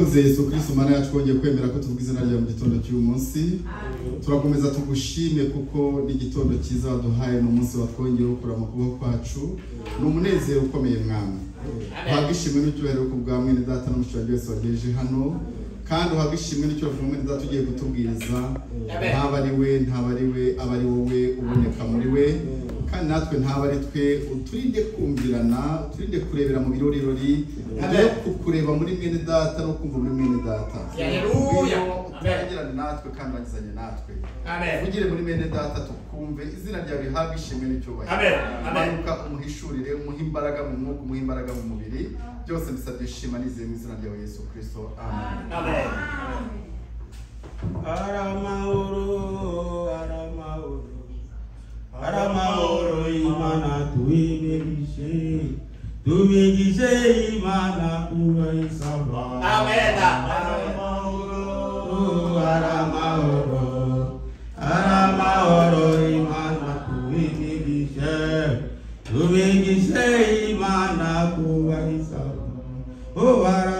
Urakoze yesu kristo mana yacu twongeye kwemera ko tuvuga izina ryawe mu gitondo cy'uyu munsi. Turakomeza tugushime kuko n'igitondo cyiza waduhaye mu munsi watwongeye ukura mu kuboko kwacu. Ni umunezero ukomeye mwana uhabwa ishimwe n'icyubahiro ku bwa mwene data n'umushoragi wese wagejeje hano. Kandi uhabwa ishimwe n'icyubahiro mwene data ugiye kutubwiriza. Ntaba ari we ntaba ari we aba ari wowe uboneka muri we. Kandi natwe ntaba ari twe uturinde kumvirana uturinde kurebera mu birorirori no kukureba muri mwene data no kumva muri mwene data. Utangirane natwe kandi wagizanye natwe. Amen. uvugire muri mwene data tukumve izina ryawe rihabwe ishimwe n'icyubahiro. Manuka umuhishurire umuhe imbaraga mu mwuka umuhe imbaraga mu mubiri. Byose mbisabye shima nizeye mu izina ryawe yesu kristo. Amen. Amen. aramahoro karama ọ̀rọ̀ ìmọ̀nà tó emerise tó megise ìmọ̀nà kúrò isaba. Ameda. karama ọ̀rọ̀ karama ọ̀rọ̀ karama ọ̀rọ̀ ìmọ̀nà tó emerise tó megise ìmọ̀nà kúrò isaba. ó wàrà.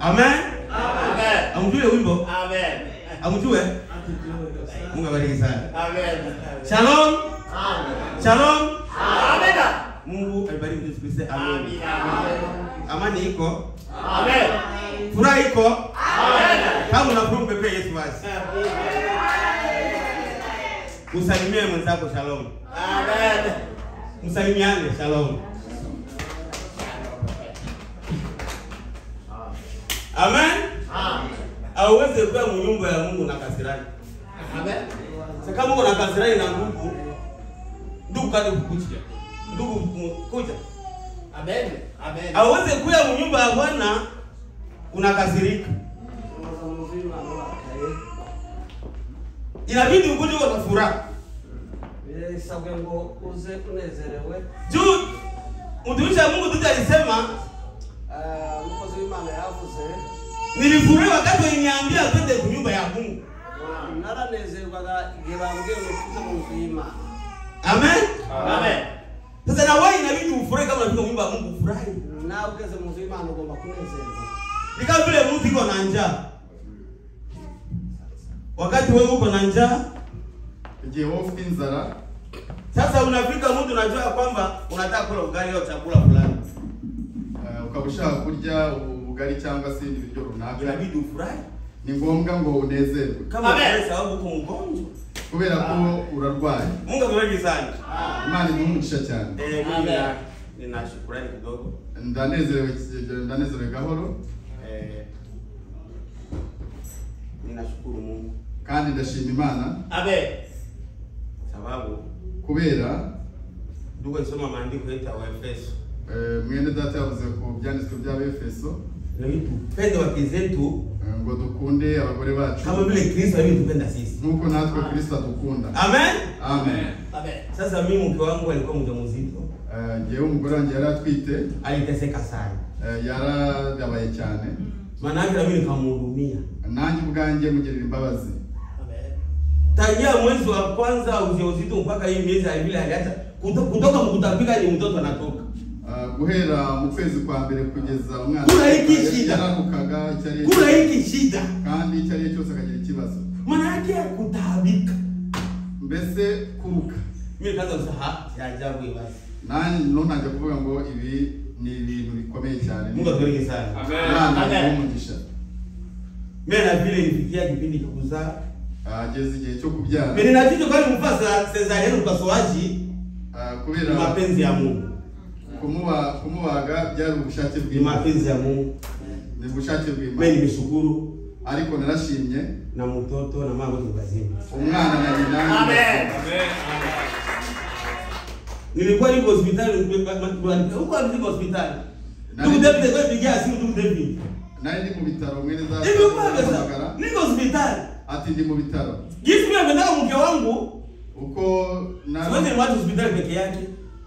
Amen. Amen. Amjue wimbo? Amen. Amjue? Mungu abariki sana. Amen. Shalom. Shalom. Amen. Mungu alibariki Kristo. Amen. Amen. Amani iko. Amen. Furaha iko. Amen. Kama unafuraha mpepe Yesu basi. Usalimie mwenzako shalom. Amen. Msalimiane shalom. Amen. Amen. Auweze kuwa mnyumba ya Mungu na kasirani. Amen. Sasa kama uko na kasirani na nguvu, ndugu kaje kukuja. Ndugu kuja. Amen. Amen. Auweze kuwa mnyumba ya Bwana unakasirika. Inabidi ukuje uko na furaha. Bisabwe ngo uze unezerewe. Juu mtumishi wa Mungu tuta alisema Ah, w'Imana yavuze nilifurahi wakati waliniambia twende ku nyumba ya Mungu. naranezerwaga igihe bambwiye ngo tuze mu nzu y'Imana. Amen. Amen. Sasa na wewe inabidi ufurahi kama unafika nyumba ya Mungu ufurahi. na ugeze mu nzu y'Imana ugomba kunezerwa. Ni kama vile mtu iko na njaa. Wakati wewe uko na njaa, wowe inzara sasa unafika mtu unajua kwamba unataka kula ugali au chakula fulani. Uh, ukaba ushaka kurya ugali cyangwa se ibindi biryo runaka Inabidi ufurahi. ni ngombwa ngo unezerwe Kama kwa sababu uko mgonjwa. kubera ko urarwaye Mungu abariki sana. imana ni umugisha cyane Eh, nina shukrani kidogo. ndanezerewe ndanezerewe gahoro Eh, ninashukuru Mungu kandi ndashima imana abe sababu kubera ndugu nsoma maandiko yetu wa Efeso eh, mwene data yavuze ku byanditswe bya Efeso tupende wake zetu eh, ngo dukunde abagore bacu kama vile Kristo alivyotupenda sisi. nuko natwe kristo atukunda Amen. amen Amen. Sasa mimi mke wangu alikuwa mjamzito, Eh, ngewe umugore wanjye yari atwite aliteseka sana. eh, yaradabaye cyane na mimi nikamhurumia. nanjye ubwanjye mugirira imbabazi. Tangia mwezi wa kwanza ujauzito mpaka hii miezi ya vile aliacha kuto- kutoka mkutapika ni mtoto anatoka. uh, guhera mu kwezi kwa mbere kugeza umwana kuna hiki shida. yararukaga cyari ari hiki shida. kandi cyari ari cyo cyose akagira ikibazo Maana yake kutabika mbese kuruka Mimi kaza usaha ya ajabu basi nani nanjye nje kuvuga ngo ibi ni ibintu bikomeye cyane Mungu atubariki sana. amen Amen. umugisha Mimi na vile nifikia kipindi cha kuzaa. Ageze igihe cyo kubyara mbere ninajua kwa mfasa cesarean upasuaji Ah, kubera mapenzi ya Mungu. kumuba kumubaga byari ubushake Ni mapenzi ya Mungu. ni ubushake Mimi bw'Imana nimeshukuru ariko narashimye na mtoto na mama ni bazima umwana na nyina Amen. Nilikuwa niko hospitali huko niko hospitali. Ndugu David alikuwa pigia simu ndugu David. nari ndi mu bitaro mwene za kwa Niko hospitali. Ati ndi mu bitaro. Gisi mwe ametaka mke wangu, uko siwezi na nimwache hospitali peke yake.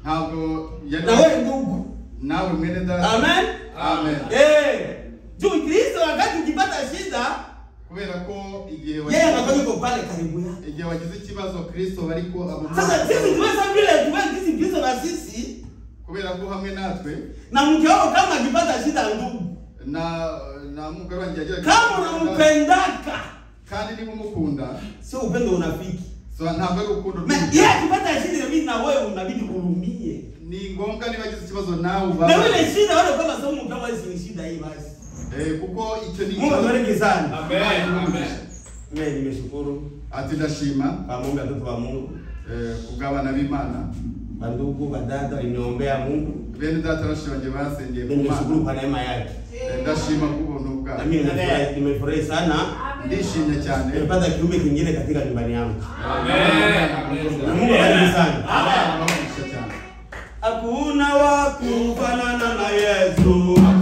ntabwo yari na wewe ndugu. Nawe mwene da amen. Amen. Eh. Juu kristo wakati ukipata shida kubera ko igihe yeye wagize- anakuwa yuko pale karibu yako igihe wagize ikibazo kristo bariko sasa sisi tuweza vile tuweza sisi kristo na sisi. Kubera ko hamwe natwe. Na mke wako kama akipata shida ndugu. Na na mke wangu kama unampendaka kandi niba umukunda sio upendo unafiki. So ntabwo ari urukundo yeye akipata shida mimi na wewe unabidi urumie ni ngombwa niba agize ikibazo nawe na wewe shida wale kama sio mke wako si shida hii basi. Eh, kuko icyo ni Mungu abariki sana. Amen. Amen. ni nimeshukuru. Ati ndashima kwa Mungu watoto wa Mungu. Eh, kubw'abana b'imana bandugu badada waliniombea Mungu. Bene data bashibanje basengeye ku ku nimeshukuru mana kwa neema yake ndashima kubuntu na bwawe mimi nimefurahi sana. Cyane nimepata kiumbe kingine katika nyumbani yangu. Amen. Mungu sana. Hakuna wa kufanana na Yesu. Wewe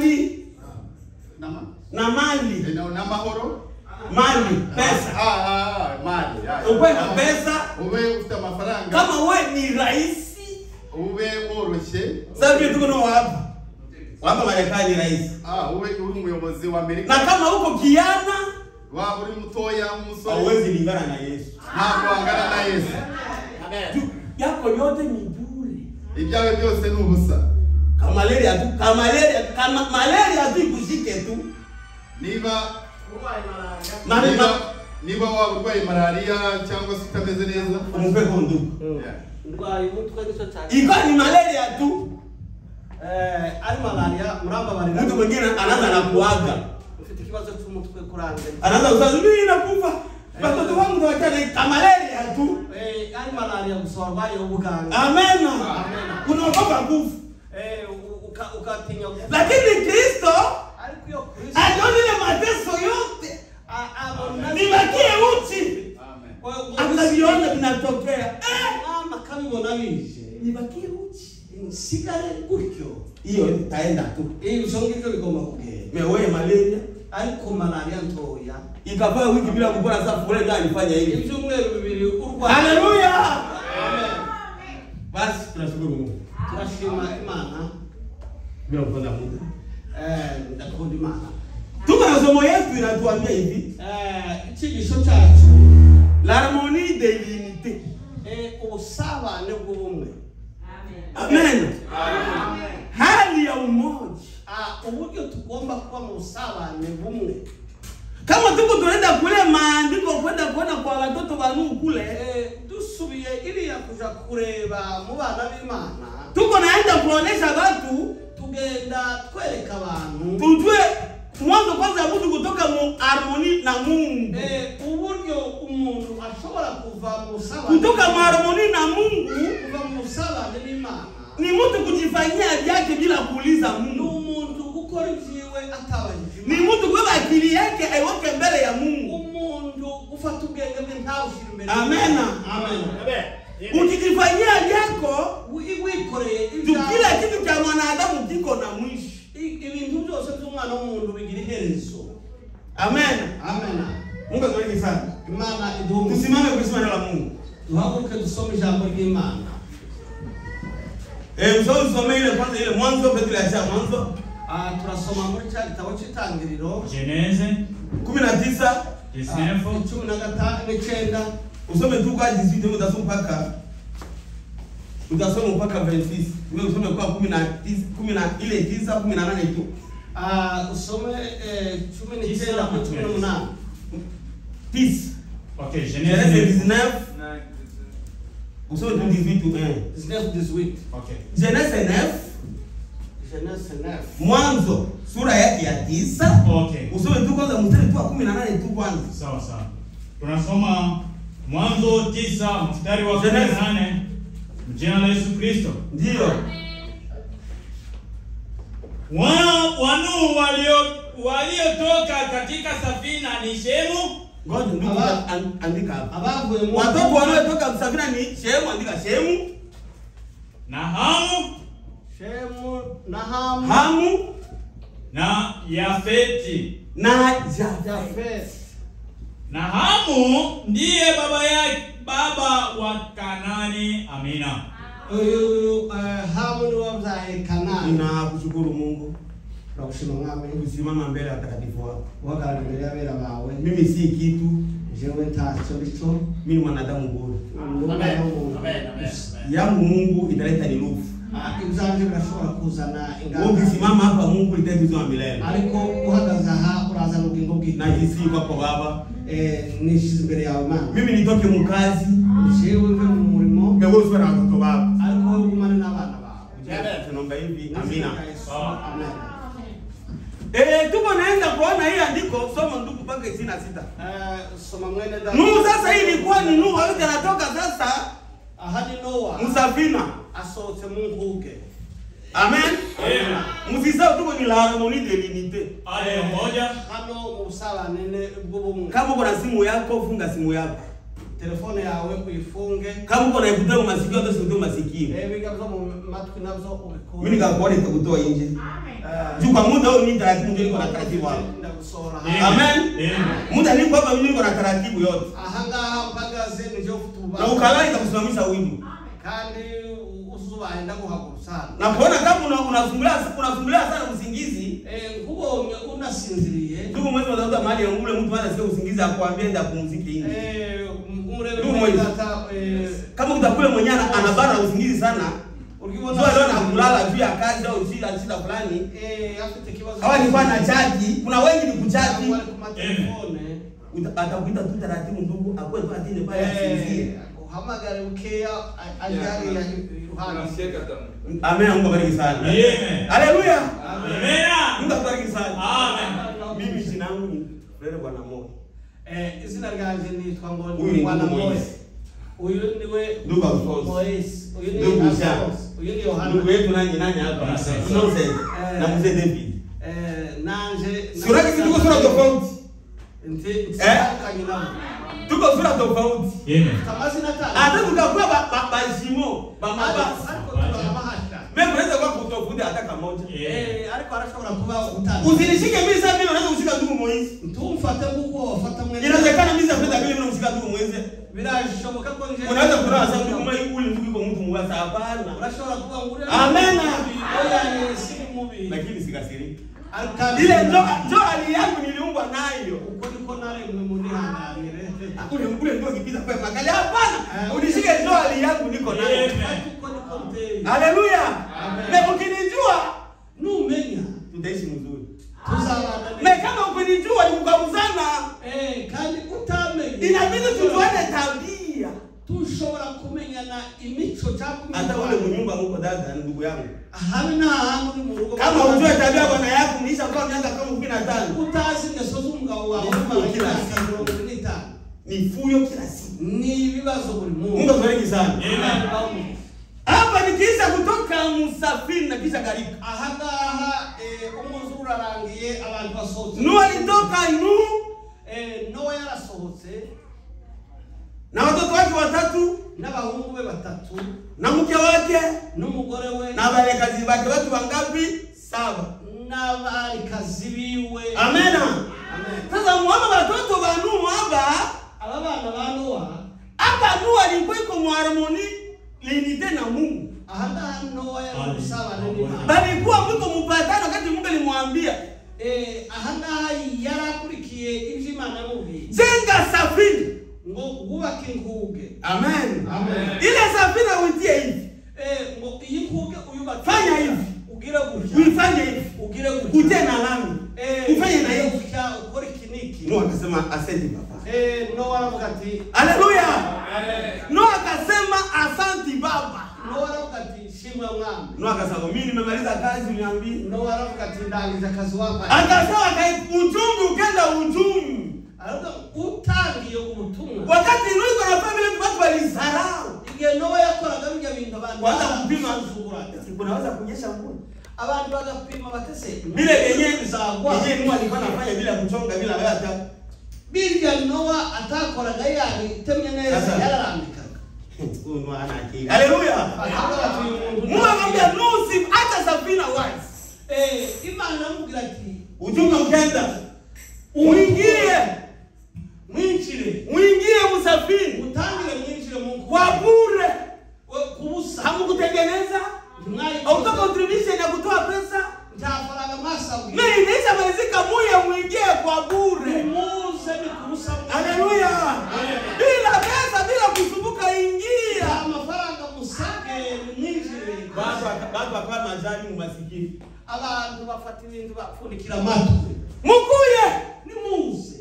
mali na mali, na- mahoro mali, pesa. Ah, ah, ah, mali ah, Ukuwe na ah. pesa ube ufite amafaranga kama we ni rahisi. ube woroshye Sasa ya tuko na hapa. Hapa Marekani rahisi. ah, ube uri umuyobozi wa Amerika Na kama uko kiana waba uri mutoya umusore hauwezi lingana na Yesu. ntabwo wangana na yesu Amen. Yako yote ni bure. ibyawe byose ni ubusa malaria tu, ka malaria, ka malaria tu kuzike tu. niba Na niba niba waba urwaye malariya cyangwa se utameze neza umpe hundu Iko ni malaria tu. Eh, ari malaria murambabarira Mtu mwingine anaanza na kuaga. ufite ikibazo cy'umutwe kuranze Anaanza kusema mimi nakufa. batoto wangu ndo kama malaria tu. Eh, ari malaria ubuganga Amen. Amen. Unaogopa nguvu. Eh, uka-. Lakini Kristo aliona ile mateso yote. Nibakie uchi. Akaviona vinatokea. Eh, mama nibakie uchi. nsigare gutyo Hiyo itaenda tu. ibyo ngibyo bigomba kugenda mewe malaria. ariko malaria ntoya ikavaa wiki bila kupona sasa fulani ndio alifanya hivi. ibyumweru bibiri urwaye Haleluya. Amen. Basi tunashukuru Mungu. Turashima imana kupona eh, ndakunda imana Tuko na somo yetu inatuambia hivi. Eh, icyigisho cyacu L'harmonie de l'unité. eh, ubusabane bw'ubumwe Amen. Hali ya umoja. Ah, uburyo tugomba kuba mu busabane bumwe Kama tuko tunaenda kule maandiko kwenda kuona kwa watoto wanu kule, Eh, tusubiye ili ya kuja kureba mu bana b'imana. Tuko naenda kuonesha watu tugenda twereka abantu. Tujue mwanzo kwanza mtu kutoka mu harmoni na Mungu. Eh, uburyo umuntu ashobora kuva mu Kutoka mu harmoni na Mungu. Kuva mu busabane n'imana ni mtu kujifanyia vyake bila kuuliza Mungu. umuntu Ni mtu kuweba akili yake aiweke mbele ya Mungu. umuntu ufata ubwenge bwe ntawushyira imbere Amena. amen Amen. Ukijifanyia vyako wikoreye kila kitu cha mwanadamu kiko na mwisho. Ibintu byose by'umwana w'umuntu bigira iherezo Amen. amen Mungu atubariki sana. imana iduhe Tusimame kulisema neno la Mungu. Tuhaguruke tusome ijambo ry'imana Eh, msao usome ile kwanza ile mwanzo Petro ya mwanzo Ah, turasoma muri cya gitabo cy'itangiriro Genèse 19 19, cumi na gatanu n'icyenda usome tu kwa 18 utasoma mpaka. Utasoma mpaka 26. Wewe usome kwa 10 na 10 10 na ile 9 18 tu. Ah, usome eh, cumi n'icyenda ku cumi n'umunani tisa. Ok, Genèse Genèse 19 usome tu 18 tu 1 19 18 Ok. Genèse 9 Genèse 9 mwanzo sura yake ya tisa Ok. usome tu kwanza mstari tu wa kumi na nane tu kwanza Sawa sawa. Tunasoma Mwanzo 9 mstari wa kumi na nane jina la Yesu Kristo. Ndio. Wana wa Nuhu walio waliotoka katika safina ni Shemu ngoja ndugu andika hapa. watoto wanaotoka msafina ni shemu andika shemu na Hamu. Shemu na Hamu. Hamu na Yafeti. na jafet Jafet Na Hamu ndiye baba yake baba wa Kanani. Amina. Huyu uh, Hamu ni wabyaye Kanani. Ninakushukuru mungu turagushima mwami kusimama mbele ya watakatifu wako. Imbere y'abera bawe mimi si kitu. Jewe tacho mimi ni mwanadamu bora. Yangu mungu italeta nirufu Ah, ibyanjye birashobora kuzana ingamba ukisimama hapa mungu litaleta uzima milele. Ariko uhagaze aha urazana ubugingo bw'iteka najisii kwako baba. Eh, nishize imbere yawe mana mimi nitoke mukazi. Jewe mve mu murimo usiwe na watoto wako. Ariko ugumane n'abana bawe tunaomba hivi. Amina. Amen. Eh tuko naenda kuona hii andiko soma ndugu mpaka ishirini na sita Eh, soma mwene da. nuhu sasa hii ilikuwa ni nuhu yote anatoka sasa ahadi Noa. Musafina. Asote Mungu uke. amen Amen. Musisao tuko ni la harmonie de l'unité Aya moja. hano mu nene bubu Mungu. kama uko na simu yako funga simu yako telefone yawe uyifunge. Kama uko na ikutoa masikio hata sikutoa masikio. Eh, byo mu matwi nabyo ubikure mimi nikakuona itakutoa nje Eh, juu kwa muda huu mimi taratibu ndio niko na taratibu wangu. Amen. hano. amen. Amen. muda niko hapa mimi niko na taratibu yote. Ahanga mpaka zenu nije ufite na ukalali itakusimamisha wimbo. Kandi uzubaye ndaguhagurutsa hano na kuona kama unafungulia unafungulia sana usingizi. Eh, nkubonye unasinzirie ndugu mwezi watafuta mahali ya ule mtu anasikia usingizi akwambia ndio kupumzike nje Eh, mwenye- eh, kama utakule mwenyewe ana- anabana usingizi sana. Urikibona leo na kulala juu ya kazi au shida shida fulani. Eh, hawa ni na chaji kuna wengi ni kuchaji Uta- atakuita tu taratibu ndugu akuwe tu atinde pale asinzie Eh, uhamagare bukeya a- ari hariya iruhande amen. Mungu akubariki sana. Amen. haleluya Amen. mungu akubariki sana. Amen. mimi jina langu bwana moyo Eh, izina ryanjye nitwa ngo Moise. Moise. uyu niwe Alphonse. Moise. uyu ni Jean. Uyu ni Yohana ndugu yetu nani nani hapa Innocent. Innocent Eh. na mzee David Eh, nanje sura hizi tuko sura tofauti nti Eh? sitandukanye tuko sura tofauti Amen. sina atanu hata tukakuwa ba ba bajimo ba mabasi mimi kunaweza kuwa kutofauti hata kamoja Eh, ariko arashobora kuba utanu usinishike mimi sasa mimi unaweza kushika ndugu Moise ntumfate kuko wafata mwene inawezekana mimi sasa vile vile unamshika ndugu Moise birashoboka ko nje unaweza kuona sasa ndugu Moise ule ndugu yuko mtu mwasa hapana. Urashobora kuba ngure Amen. oya ni simu mubi lakini sikasiriki ile ndo hali yangu niliumbwa nayo. Uko niko naremwe muri hanganire ule ule ndio kipiza kwa makali hapana. Eh. unishike ndo hali yangu niko nayo. Haleluya. Na ukinijua numenya ndaishi mzuri. Na kama ukinijua ni kukabuzana eh kali utame. Inabidi tujuane tabia tushobora kumenyana imico cyangwa hata ule mnyumba muko dada ndugu yangu. Habe nta hantu uri mu rugo. Kama ujue tabia bwana yako mlisha kwa miaka kama kumi na tano. Utazi ingeso z'umugabo wawe Ni umara kila siku. ni fuyo kila siku. Ni ibibazo buri mungu. Munsi akubariki sana. Amen. hapa nikiisha kutoka msafiri na kisha gharika aha ngaha eh, umwuzure urarangiye abantu basohotse nuhu alitoka nuhu. Eh, nowa yarasohotse. Na watoto wake watatu n'abahungu be batatu. na mke wake n'umugore we. na barekazi bake watu wangapi saba. N'abarikazi biwe. Amena. Amen. sasa mwaba watoto ba nuhu hapa aba bana ba nowa hapa nuhu alikuwa iko muharmoni linite na mungu? Aha noa ya busabane n'imana balikuwa mwiko mupatano kati mungu alimwambia. Eh, aha ngaha yarakurikiye ibyo imana mubi. Zenga safina ngo wubake inkuge. Amen. Amen. ile safina uitie hivi. Eh, ngo iyi nkuge uyubake Fanya hivi. ugire gutya. Uifanye hivi. Ugire uje na lami. Eh, ufanye na hiyo ukisha ukora ikiniki. Nuhu akasema asante baba. Eh, no aravuga ati haleluya no akasema asante baba. No aravuga ati shima mwana no akasema mimi nimemaliza kazi uniambie Nowa aravuga ati ndangiza kazi wapa akasema kai ujumbe ukenda ujumbe aravuga utangiye ubutumwa wakati Nuhu iko nafanya vile watu walisarau igihe Nowa yakoraga bijya bintu abantu kwanza kupima barasuzugura. kunaweza kunyesha mvua abantu bagapima batese. Vile yenyewe bizagwa yenyewe Nuhu alikuwa anafanya bila kuchonga bila hata. Birya Nowa atakoraga yabitemye neza Sasa. yararambikaga hana akili. Haleluya! Mungu akamwambia Nuhu si hata safina ima Eh, Imana kila ati ujumbe ukenda uingie. Mwinjire uingie msafiri utangire mwinjire Mungu. Kwa bure. Kubusa hamukutengeneza Ntimwari- auto contribution ya kutoa pesa. Mimi inaisha malizika muye mwingie kwa bure. Haleluya. Bila pesa bila kusumbuka ingia. Majani mumasikini abantu bafata ibintu bapfundikira amatwi mukuye. Nimuze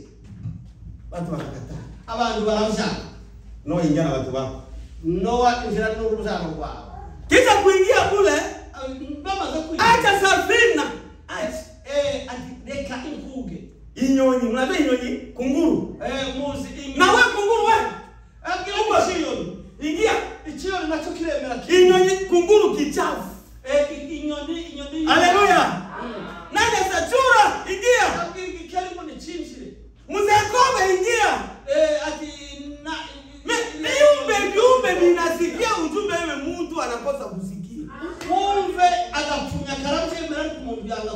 bantu wakakataa abantu baravyanga no ingia na watu wako nowa injira n'urubyaro rwawe kisha kuingia kule acha safina Eh, reka inkuge inyonyi mnavyo inyonyi kunguru Eh, muzi na we kunguru we ingia kiremera inyonyi kunguru kichafu Eh, inyonyi haleluya Mm. nani sachura ingia mzekobe ingia Eh, ati na Mi- viumbe vinasikia ujumbe wewe mtu anakosa kusikia. Wumve agapfunya karabyemera ariko umuntu yanga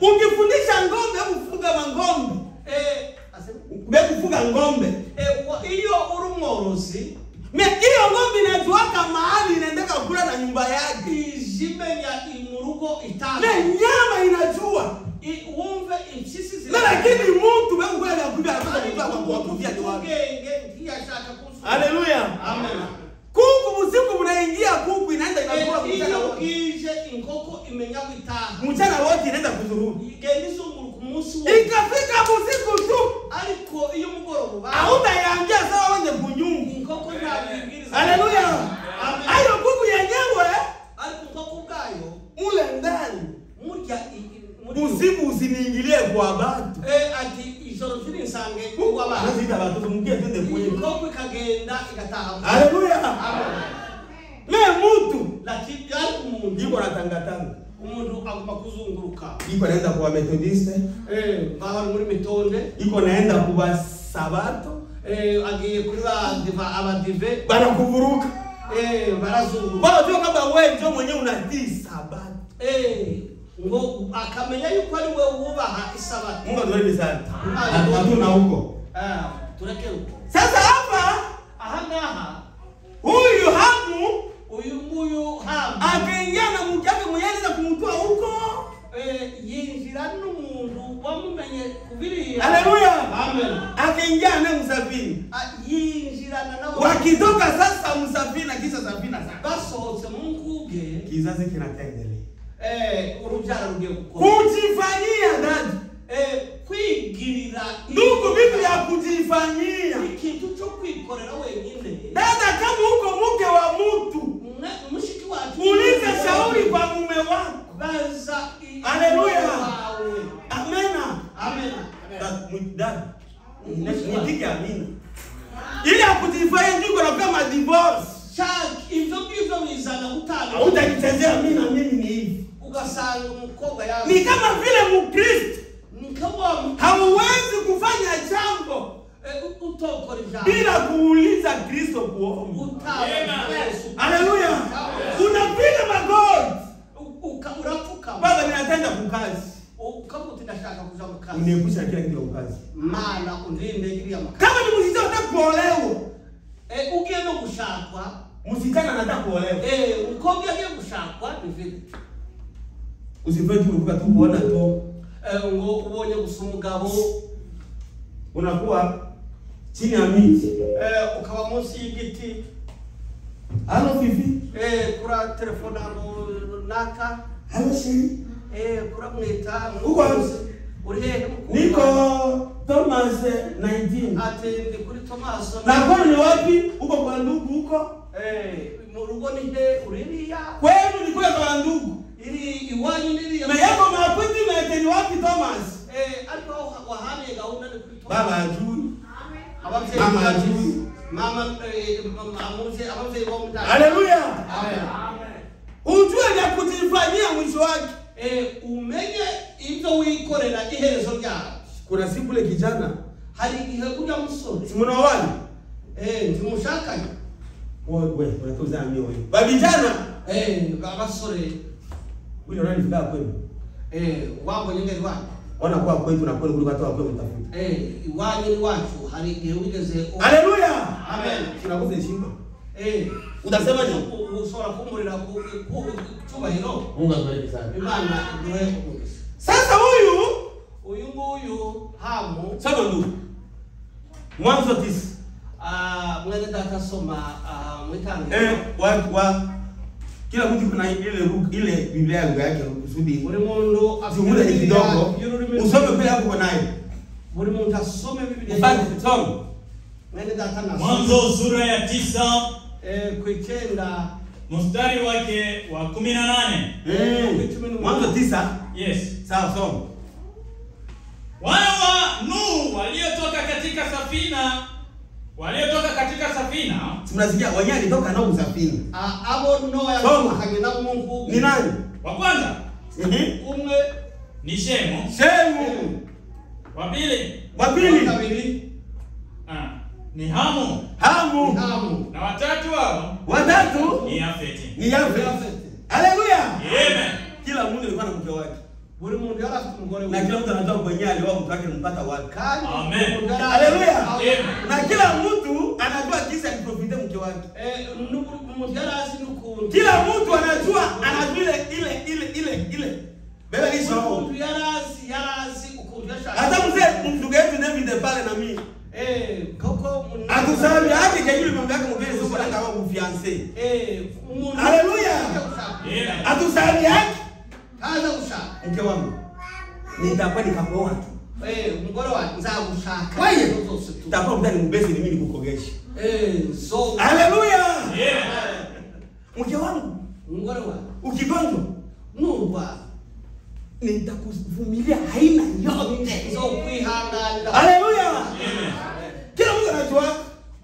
ukifundisha ng'ombe kufuga mang'ombe. Eh, asema- be kufuga ng'ombe. Eh, wa- iyo uri umworozi me hiyo ng'ombe inajuaka mahali inaendeka kula na nyumba yake. Ijimenya mu rugo itaha me nyama inajua. Wumve impyisi ziri- lakini mtu wewe kweli akubia anakosa kujua Haleluya. Amen. Kuku usiku mnaingia kuku inaenda inakula mchana wote. Ije inkoko imenya kuitaha. Mchana wote inaenda kuzururu. Ikafika usiku iko naenda kwa methodiste. Eh, baba muri mitonde. Iko naenda kwa sabato. Eh, agiye kuri ba diva abadive banakuvuruka Eh, barazunguruka jua kama wewe ndio mwenyewe unatii sabato. Eh, ngo akamenya yuko ari we wubaha isabato. Mungu atubariki sana. Hatuna huko. Ah, sasa hapa aha ngaha huyu hamu huyu huyu hamu. akaingia na mke wake mwenyewe kumtoa huko yinjira n'umuntu wamumenye kubiriya haleluya. Naye msafiri Ah, yinjirana nabo wakitoka sasa msafiri na kisha safina sana basohotse mu nkuge kizazi kinataendelea eh, urubyaro rugiye gukora kujifanyia dadi. Eh, kwigirira nuko vitu ya kujifanyia ikintu cyo kwikorera wenyine. Dada kama uko mke wa mtu mushiki wacu ulize shauri kwa mume wako Haleluya. amena amen. Da- mu- dada nitike amina. Ili akujifanyia ndiko na kama divorce. Shaki ibyo ngibyo bizana gutanga hautajichezea mimi na mimi ni hivi. Ugasanga umukobwa ni kama vile mkristo. Hauwezi kufanya jambo eh, bila kuuliza kristo kuomba. Haleluya unapiga magoti. U- uka- urapfukama baba ninatenda kukazi. Ukavuga uti ndashaka kuja mu kazi uniepusha kila kitu ya ukazi mana undinde iriya makazi. Kama ni msichana unataka kuolewa. Eh, ugiye no gushakwa msichana anataka kuolewa. Eh, umukobwa agiye gushakwa ni vile usifanye tu unavuka tu kuona tu. Eh, ngo ubonye gusa umugabo unakuwa chini ya miti. Eh, ukaba munsi y'igiti halo fifi. Eh, kura telefone ahantu runaka halo Eh, kuramwita Uko uri hehe Niko? Thomas 19. ati ndi kuri Thomas Na kwani ni wapi? Uko kwa ndugu huko? Eh, mu rugo ni he uririya Kwenu ni kule kwa ndugu. ili iwanyu Na yako ni wapi Thomas? Eh, ni kuri Baba ajui. Mama ajui. mama eh, mama bo Haleluya. amen Ujue vya kujifanyia mwisho wake. eh umenye ibyo wikorera iherezo ryawe Kuna siku ile kijana hari igihe ujya musore si mnaoana? eh ntimushakanye Wewe mio wewe. Babijana eh abasore wewe unani vibaya kwenu? eh wabonye ngeri wapi Ona kwa kwetu na kweli kuliko hata kwetu kwenu mtafuta. eh iwanyu ni watu hari igihe ugeze Haleluya. Amen. Tunakuza heshima. Eh Utasema nini? Ushobora kumurira ku cyubahiro Mungu akubariki sana. imana iduhe umugisha Sasa huyu uyu nguyu hamu sasa ndu Mwanzo tisa. ah, mwene data soma ah, mwitangiriro Eh, wa wa kila mtu kuna ile ile Biblia ya lugha yake kusudi. buri ni Biblia kidogo. Usome pia hapo naye. buri muntu asome biblia Mfanye yose. soma. mwene data nasome Mwanzo sura ya tisa eh, ku mstari wake wa kumi na nane. Mm. Mwanzo tisa. Yes. Sawa soma. Wana wa Nuhu waliotoka katika safina waliotoka katika safina Tunazikia wenyewe alitoka nao safina Ah, abo noya yatandukanye nabo mu mvugo Ni nani? wa kwanza Mhm. umwe ni Shemu, Shemu. wa pili Wa wa pili ni Hamu Hamu. ni hamu na watatu wao Watatu ni Yafeti. ni Yafet. Yafeti. Haleluya. Amen. Kila mtu alikuwa na mke wake. buri mundu yari afite umugore Na kila mtu anajua mwenyewe aliwa mke wake mpata wapi. Amen. Haleluya. Amen. Na kila mtu anajua kisa aliprofite mke wake. Eh, nuku yari azi n'ukuntu Kila mtu anajua anajua ile ile ile ile ile. Bebe hizo mtu yari asi yari asi ukuntu Hata mzee mtu yetu David pale na mimi. Eh koko Akusabi aje kajuli mambo yake mgeni soko la kama kufiance. eh umuntu Haleluya. yake kaza gushaka mke wangu. Nitakuwa nikakuoa tu. eh nzagushaka Wewe. Tu Nitakuwa mtani mbesi ni mimi nikukogesha. eh so Haleluya. Mke wangu ukigonjwa numva nitakuvumilia haina yote. Haleluya. Amen. Kila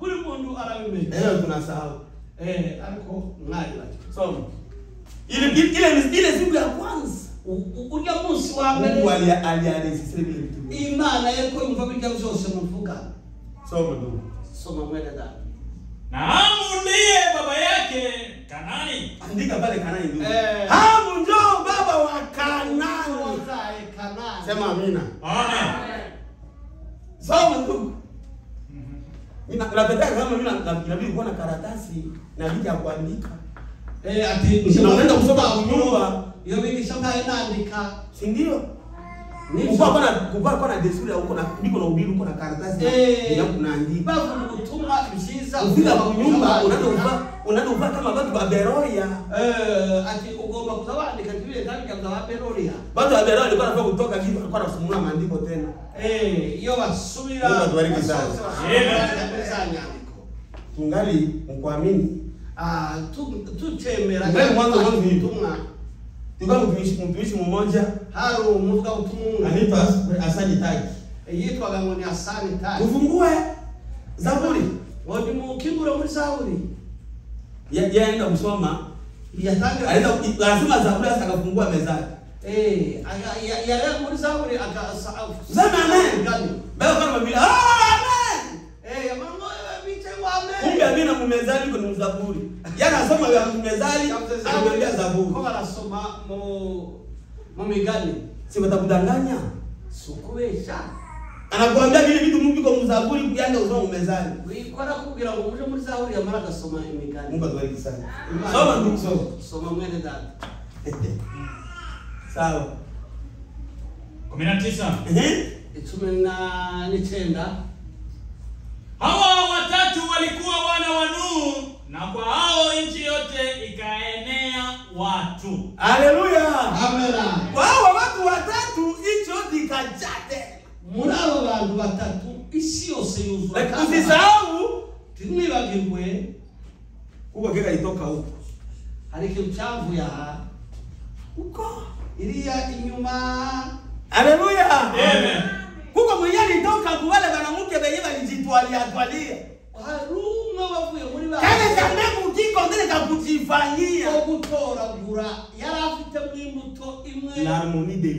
buli muntu arabimenya Leo tunasahau. eh ariko mwari bati Soma. Ile ile ile siku ya kwanza urya munsi wa mbere Mungu ali alianisisire vile vitu. imana yako yumva birya byose muvuga Soma ndugu. soma mwene data Na ndiye baba yake Kanani. Andika pale Kanani ndugu. Eh. Hamu ndio baba wa Kanani. kanani Sema amina. Amen. Soma ndugu. Mimi napenda kama mimi na- inabidi kuwa na karatasi na vitu ya kuandika. eh ati Na unaenda kusoma nyumba. iyo bigisha mbaye nandika Si ndio? Ni Kupa kwa na kupa kwa na desturi ya uko na ndiko na uko na karatasi Eh. ya bavuga ubutumwa Ufika nyumba kama Beroya. eh ati ugomba Beroya walikuwa wanafaa kutoka walikuwa maandiko tena. eh Mungu atubariki sana. Tungali mkuamini. ah tu mwanzo mwanzo mtumishi mmoja hari umuvuga ubutumwa anaitwa Asani Taki. yitwaga ngo ni Asani Tari ufungue Zaburi. ni mukingura muri Zaburi Ya- Yeye anaenda kusoma. yatangira Anaenda lazima Zaburi hasa akafungua meza eh yale muri Zaburi akasa Sema amen. gani Baba kama bila ah amen. eh biche wa Kumbe amen amina mumezani kwa Zaburi. Yeye anasoma ya mumezali zaburi ko Zaburi. barasoma mu mu migani Si watakudanganya. sukubesha Anakuambia vile vitu Mungu kwa mzaburi kuenda usoma mezali wikora kubwira ngo muje muri Zaburi yamara agasoma imigani Mungu atubariki sana. Soma ndugu soma. soma mwene dada Sawa. kumi na tisa. Ehe. icumi na n'icyenda Hawa watatu walikuwa wana wa Nuhu, na kwa hao nchi yote ikaenea watu. Haleluya, amen. Kwa hao watu watatu nchi yote ikajate, muri abo bantu batatu isi yose yuzura. Usisahau ntiwibagirwe kuba kera itoka huko hari ikintu cyavuye aha uko iriya inyuma. Haleluya, amen. Kuko mwenye alitoka kuwale wanawake wenye walijitwalia twalia, haruma wavuye muri mbegu kiko ndile kakujifanyia ko gutoragura yari afite mu imbuto imwe l'harmonie de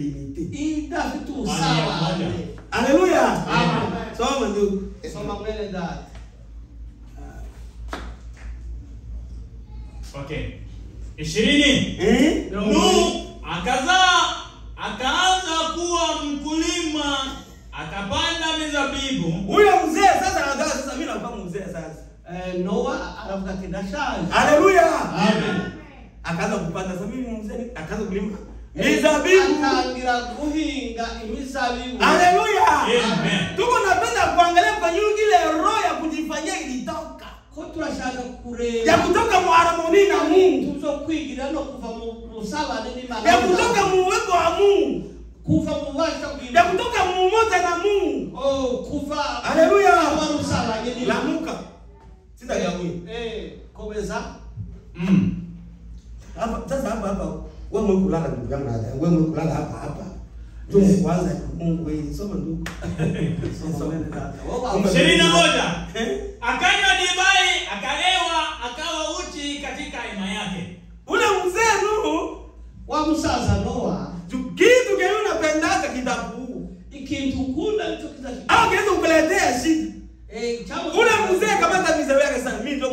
idafite ubusabane aleluya soma ndugu soma mwene data Okay. Ishirini. eh? Nuhu akazaa akaanza kuwa mkulima akapanda mizabibu. Huyo mzee sasa sasa mimi nakuwa mzee sasa Eh, nowa aravuga ati ndashaje haleluya! Amen. akaanza kupanda sasa mimi mzee akaanza kulima. Mizabibu atangira kuhinga imizabibu haleluya! Amen. tuko napenda kuangalia kwenye ile roho ya kujifanyia ilitoka. Ko turashaka ya kutoka mu harmoni na Mungu. Tuzo kwigira no kuva mu busabane n'imana ya kutoka mu uwepo wa Mungu. Kuva mu bubasha ya kutoka mu umoja na Mungu. Oh, kuva Haleluya. lamuka sitagawia Eh, komeza Mm. hapa sasa hapa hapa wewe mwe kulala ndugu yangu na wewe mwe kulala hapa hapa. Ndio kwanza Mungu wewe soma ndugu. Soma ndugu data. Wowe Kumbe- Ishirini na moja. Eh? Akanywa divai, akalewa, akawa uchi katika hema yake. ule mzee Nuhu wa msasa Noa. Kitu kenye unapendaka kitabu ikintu ukunda nicyo kiza au kiweza kukuletea shida Cyangwa ule mzee kamata mizee yake sana. Mimi ndio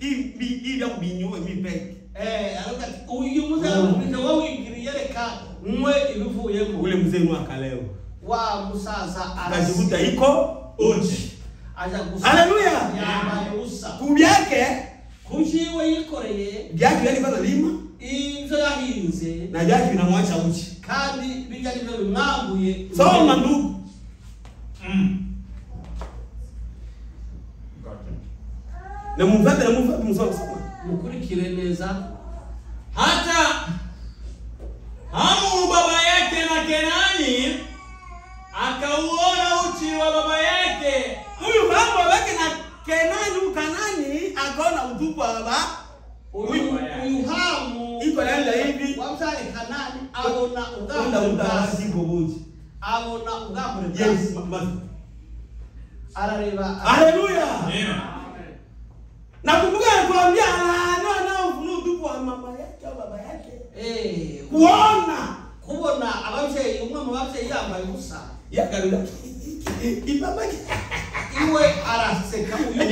hivi ya kubinyue mimi peke. Eh, ati uyu muzee aramubwira wao ingiriele ka mwe ibivuyemo ule mzee Nuhu leo wa musaza akajikuta iko Uchi. aja gusa Haleluya. yambaye ubusa ku byake kujiwe yikoreye byake yari kwanza lima? Ibyo yahinze na byake vinamwacha uchi. Kandi bijya nibyo bimwambuye soma ndugu. Mm. Na mumfate na mumfate msoma soma mukurikire neza. Hata Hamu baba yake na Kenani akauona uchi wa baba yake. Huyu mama yake na Kenani huyu Kanani akaona utupu wa baba. Uyu Huyu- hamu iko naenda hivi. wamsali kanani aona hasi se gobuji se ma- ma- arareba. Haleluya! Amen. Nakumbuka alikwambia anaona nao ufunuo utupu wa mama yake au baba yake. Eh, kuona. kuona ababyeyi umwe mu babyeyi yambaye ubusa yakarira ibaba. Iwe araseka uyu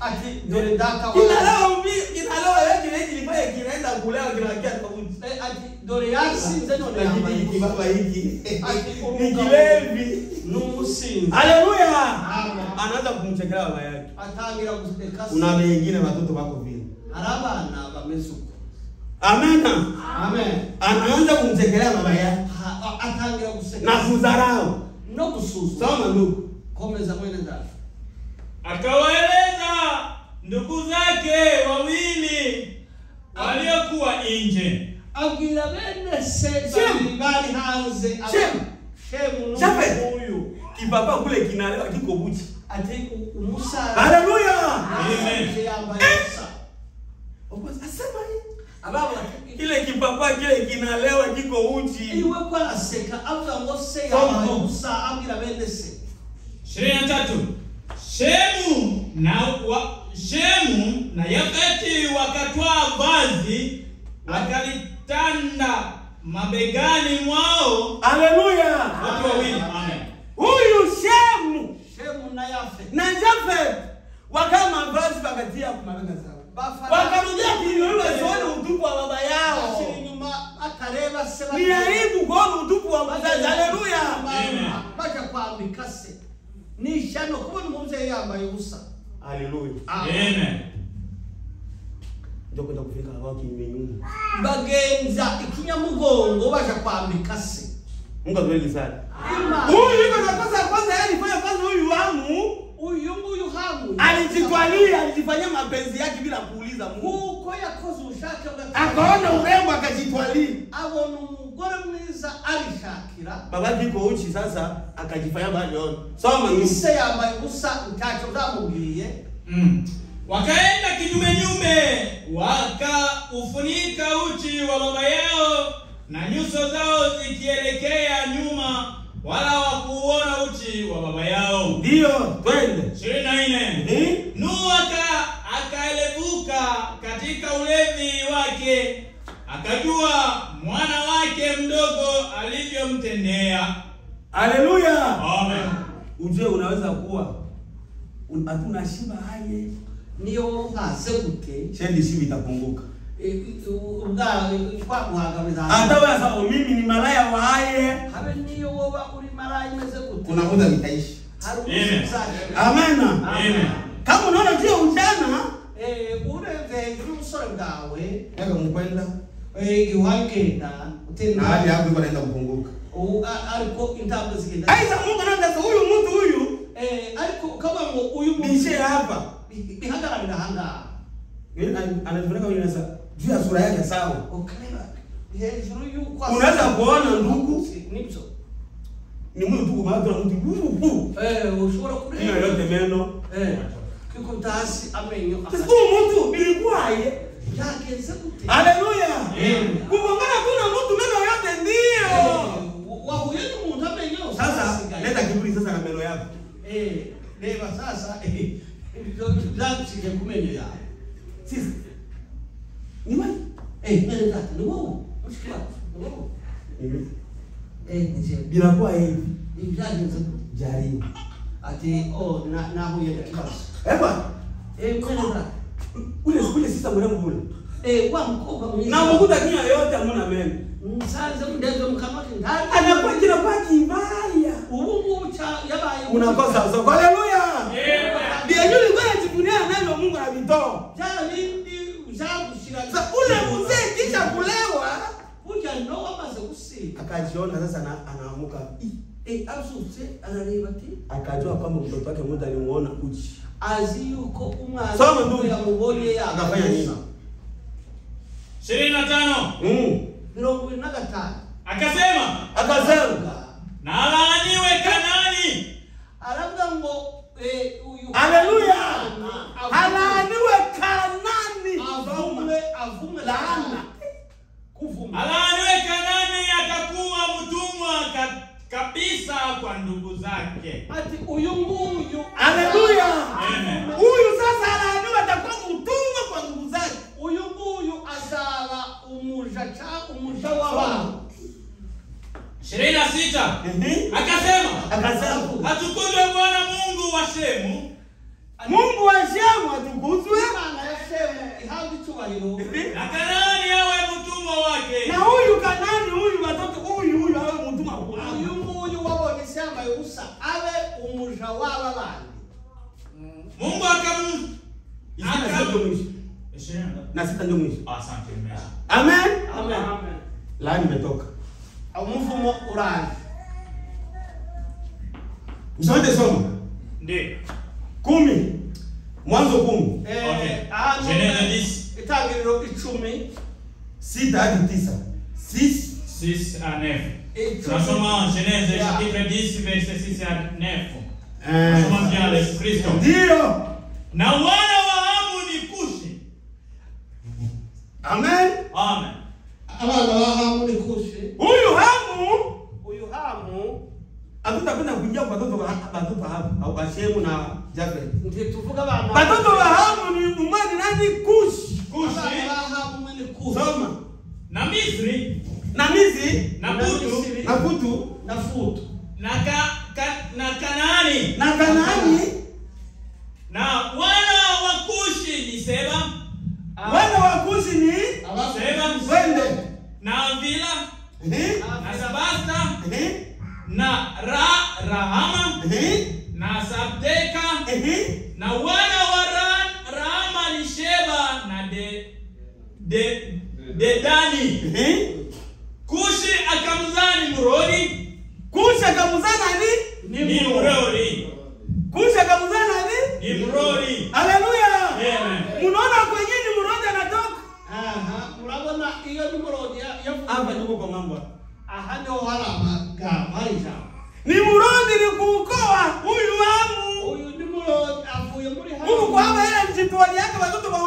lakini mwana. hiki baba hiki kibaba ati dore data wa kinaleo mbi kinaleo yake ile kilifanya kinaenda kulea kinakia kabuji Eh, ati dore yasinze none lakini yambaye hiki ubusa baba hiki. Ati ni umugabo kilevi n'umusinzi haleluya Amen. anaanza kumchekelea baba yake. Atangira guseka se kuna wengine watoto wako vile. Hari abana bameze uko amena amen. Anaanza kumchekelea baba yake. Ha- a- atangira guseka na kudharau no gusuzuma soma ndugu. Komeza mwene data Akawaeleza ndugu zake wawili waliokuwa nje. abwira bene Shemu. hanze aba- Shemu. shemu huyu. Kipapa kule kinalewa kiko buchi ati umusaza haleluya! Amen. yambaye asema hii. Ababura kile kipapa kile kinalewa kiko uchi iwe ko araseka avuga ngo se Soma. yambaye abwira bene se ishirini na tatu Shemu na wa, Shemu na Yafeti wakatwaa vazi wakalitanda mabegani mwao. Haleluya watu wawili. Amen. huyu shemu. Shemu na Yafeti na Yafeti wakaa mavazi wakatia mabega zao. Wakarudia kinyume zoni utupu wa baba yao. Ni aibu kuona utupu wa mzazi aleluya Amen. kwa mikase. se ni ishano kubona umubyeyi yambaye ubusa haleluya Amen. ndio kwenda kufika hao kimenyumu bagenza ikinyamugongo baja kwambika se sana. Huyu yuko na kosa kwanza yeye alifanya kwanza huyu wangu uyu nguyu hamu. Alijitwalia alijifanyia mapenzi yake bila kuuliza Mungu. Huko yakoze ubushake akaona urembo akajitwalia. Abona umugore mwiza baba kiko uchi sasa akajifanya bado soma ise yambaye ubusa ntacyo zamubwiye Mm. Wakaenda kinyume kinyumenyume, wakaufunika uchi wa baba yao, na nyuso zao zikielekea nyuma, wala wakuona uchi wa baba yao. ndio twende ishirini na nne. Eh? Nuhu akaelevuka katika ulevi wake, akajua mwana wake mdogo alivyomtendea. haleluya! Amen. ujue unaweza kuwa hatuna shiba haye niyo nkase gute shendi shiba itapunguka. Kwaguhagamiza hata wewe sasa mimi ni malaya waaye, habe niyo woba uri malaya vitaishi Amen. amena Amen. kama unaona juu ya ujana Eh, ule ndio bwawe eh, igihe uhagenda na hali utenda yako iko naenda kupunguka. U- a- ariko intambwe zigenda aisa mungu anaanza huyu mtu huyu Eh, ariko ukaba ngo uyu muntu bishe hapa. Bi- bihagararira ahangaha Yeye an- anatupeleka kwenye nasa juu ya sura yake sawa. Ukareba hejuru y'uko Unaweza kuona ndugu? nibyo ni mtu tu kumato na mtu huu huu Eh, ushobora hiyo yote kureba meno. Eh, kikubita hasi amenyo sasa akati- huyu mtu bilikuwaje byagenze gute haleluya Amen. kuna mtu meno yote ndio. Eh, sasa leta kiburi sasa na meno yako. Eh, reba sasa eh, sisi. Ni mali Eh, mwene data ni wowe mushiki ni wowe Eh, ni jewe. binakuwa hivi. Ibi jaribu. Ati oh na na kibazo eba Eh, mwene data ule ule sisa mwanangu ule Eh, kwa mkoba na mkuta kinywa yote hamuna meno msanze mudeze mukanwa ke ndani. Anakuwa kinakuwa paki mbaya. Ubungu cha yabaye unakosa soko. Haleluya. Ndio yule ilikuwa inajivunia neno Mungu anavitoa byagushira sasa ule mzee kisha kulewa. Burya ndoa maze kusi. Akajiona sasa na, anaamuka eh azutse arareba ati akajua kwamba mtoto wake mmoja alimuona uchi azi yuko umwana yamubonye nini? Ishirini na tano. mm. mirongo ibiri na gatanu Akasema, akasema Сегодня Якова Зубова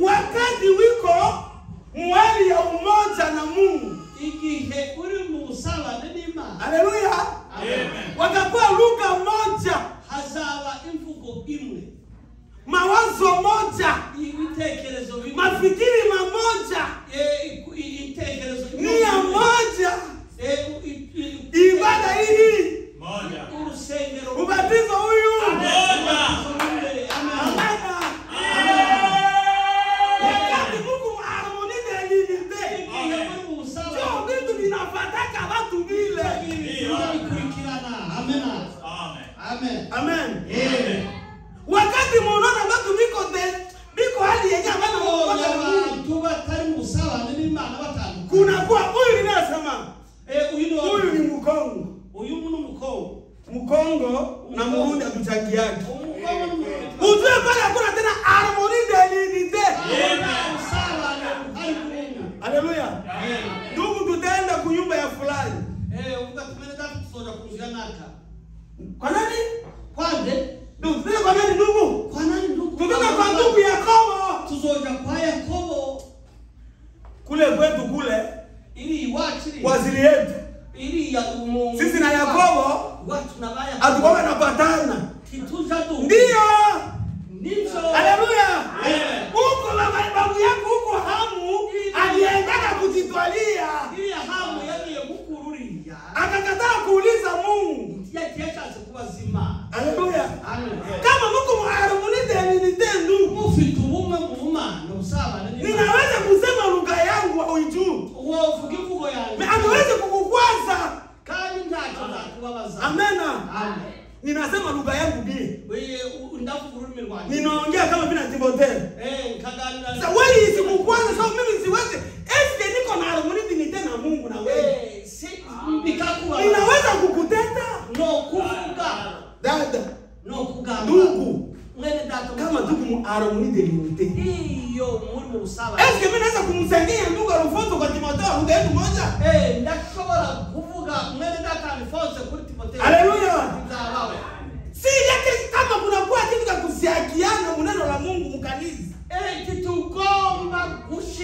wakati wiko mwali ya umoja na Mungu. Igihe uri mu busabane n'Imana haleluya watakuwa lugha moja. Hazaba imvugo imwe. Mawazo moja.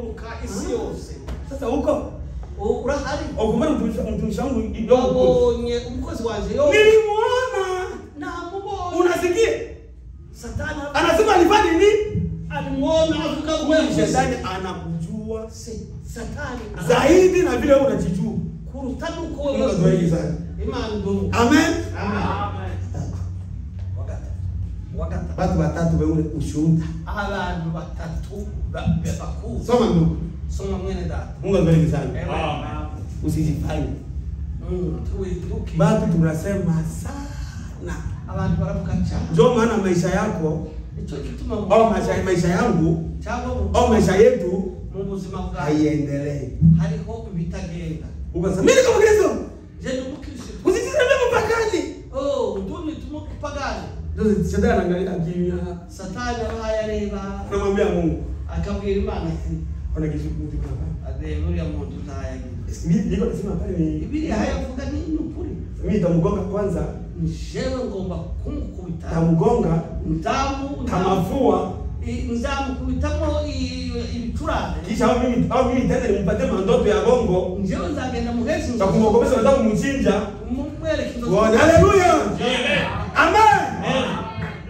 kuguruka isi hmm. yose. Sasa uko urahari. Ugumana umtumisha wangu yabonye umukozi wanje yo nilimuona namubonye. Unasikia? Satani anasema alifanya nini? Alimuona avuka kwa shetani anakujua. Satani zaidi na vile unajijua. Kurutana kwa wewe imani amen. Amen watu watatu weule ushuhuda. Abantu watatu bakuu. Soma ndugu. Soma mwene dada. Mungu akubariki sana. Amen. Usijifanye. Mm, tuinuke. Batu tunasema sana. Abantu baravuka cyane. Ndio maana maisha yako au maisha, maisha yangu au maisha yetu Mungu buzima kwa haiendelee. hali hope vitagenda Ukasema mimi kama Kristo. Je, ni Mkristo? Usijirembe mpakani. Oh, ndio ni tumupagani. Ndio shetani anaangalia kimya. satani abaye areba Tunamwambia Mungu, akabwira imana ati ona kizungumzi hapa. ade uriya mtu ntayagira Mimi niko nasema pale ni Biblia hayavuga ni ni ukuri mimi nitamgonga kwanza, jewe ngomba kumukubita nitamgonga. Ndamu kamafua i- nzamukubitamo i- ibicurane kisha au mimi au mimi tena nimpatie mandoto ya bongo. Njyewe nzagenda muhezi za kumwogopesha nataka kumchinja. mumwereke Bwana haleluya. Amen.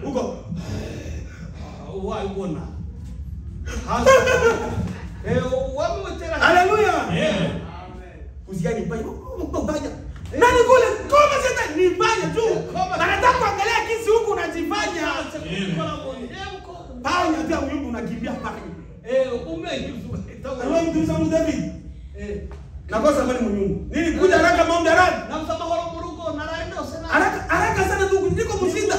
Huko wayibona wamwetera haleluya. Kusikia ni mbaya. Nani kule? Koma sasa ni mbaya tu. Anataka kuangalia kisi huku unajifanya. Panya pia uyumbu unakimbia panya. Wewe mtu David. Nakosa mali mnyungu. Nini kuja haraka maombi haraka? Haraka haraka sana ndugu, niko mshinda.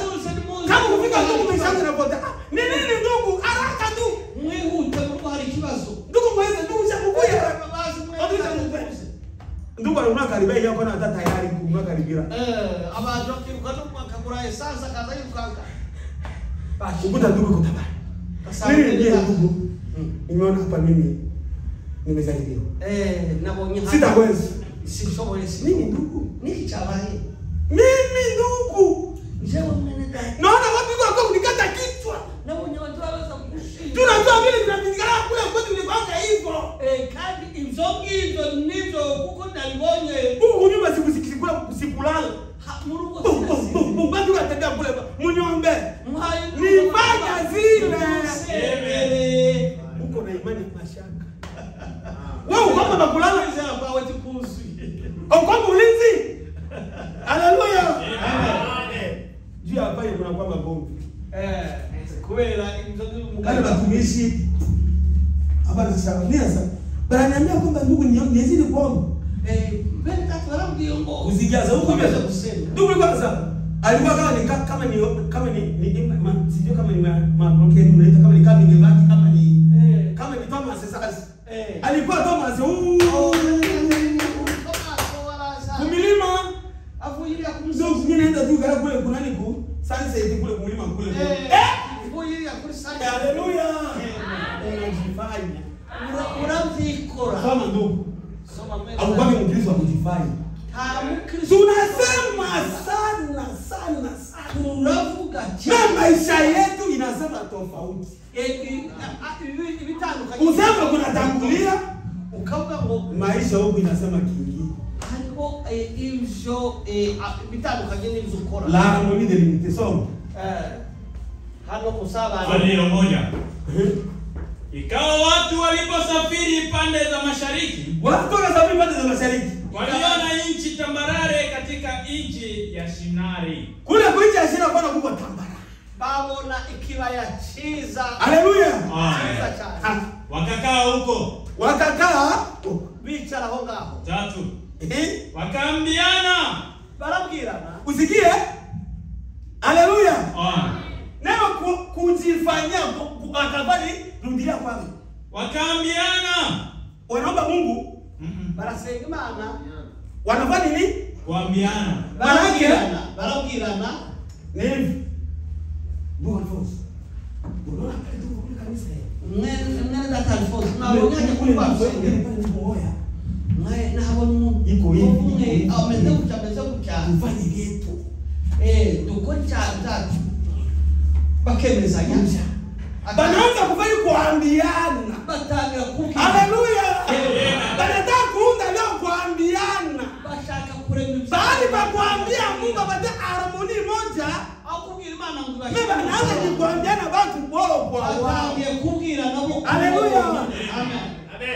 Kama kufika ndugu umeshaanza na boda. Ni nini ndugu? Haraka tu. Ndugu mweze ndugu cha kukuya. Ndugu anaona karibia yako na hata tayari kununua karibira. Eh, aba joki ukato bakiruka no sasa kadai ukaka. Basi Ukuta ndugu iko Sasa Mimi ndugu. Nimeona hapa mimi nimezaliwa. Eh, na hano. Sitaweza. Sishoboye si Mimi ndugu. niki cyabaye Mimi ndugu. jewe mwene Naona watu kwa kunikata kichwa. nabonye abantu babaza kugushima Tunajua vile tunapigana kule kwetu ni kwanga hivyo. Eh, kadi ibyo ndo nizo kuko nabibonye Mungu nyuma sikusikikula sikulala.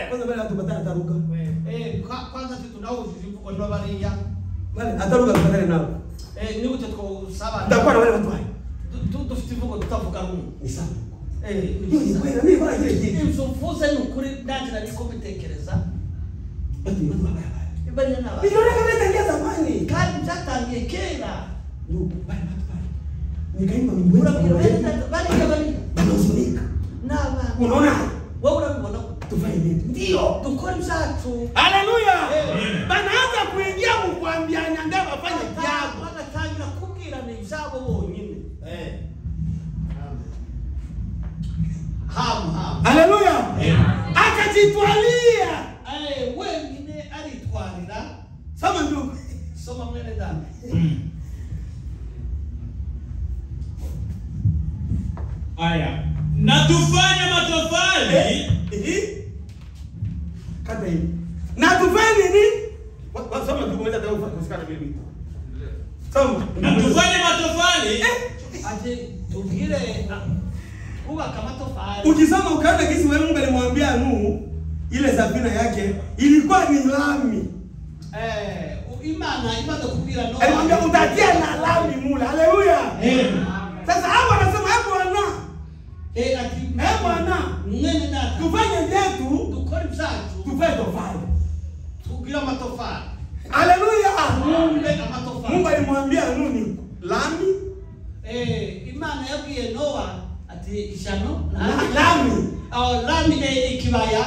Kwanza bale watu batana taruka. eh kwa- kwanza tunawujije imvugo niba bariya Bale ataruka tukatane nao. eh ni gute saba. Ndakuwa na wale watu du- dufite imvugo tutavuga rumwe Ni sawa. eh ni kweli. Mimi bora kile kitu. mvuze ni ukuri nanjye na niko mbitekereza Bati ni watu bali na bali niliona kama tangia zamani. Kandi byatangiye kera ndio bali watu bali nikaimba wimbo bali bali bali wanahuzunika n'abana unaona? Wowe urabibona tufanye nini ndio. Dukora ibyacu haleluya. Banaanza kuingia kukwambiana ndio wafanye jambo bagatangira kubwirana ibyabo bonyine hamu hamu. Haleluya. Akajitwalia. Eh, wengine alitwalira. soma ndugu. Soma mwene dada. Aya. na tufanye matofali. Ehe. Kata hii. Na tufanye nini? Soma ndugu mmoja ndio kusikana mimi. Soma. Na tufanye matofali. Ati tubwire kuwa kama tofali. ukisoma ukaona kisi wewe Mungu alimwambia Nuhu ile safina yake ilikuwa ni lami. Eh, imana imana kupira Noa- alimwambia utatia na lami mule haleluya. Amen. sasa hapo anasema hebu bwana eh, ati bwana. mwene dada tufanye vyetu dukora ibyacu tufanye tofali. Tugire amatofari haleluya! Twumve amatofari Mungu alimwambia nuni lami. Eh, imana yabwiye nowa ati ishano. Lami. aho lami eh, ikibaya.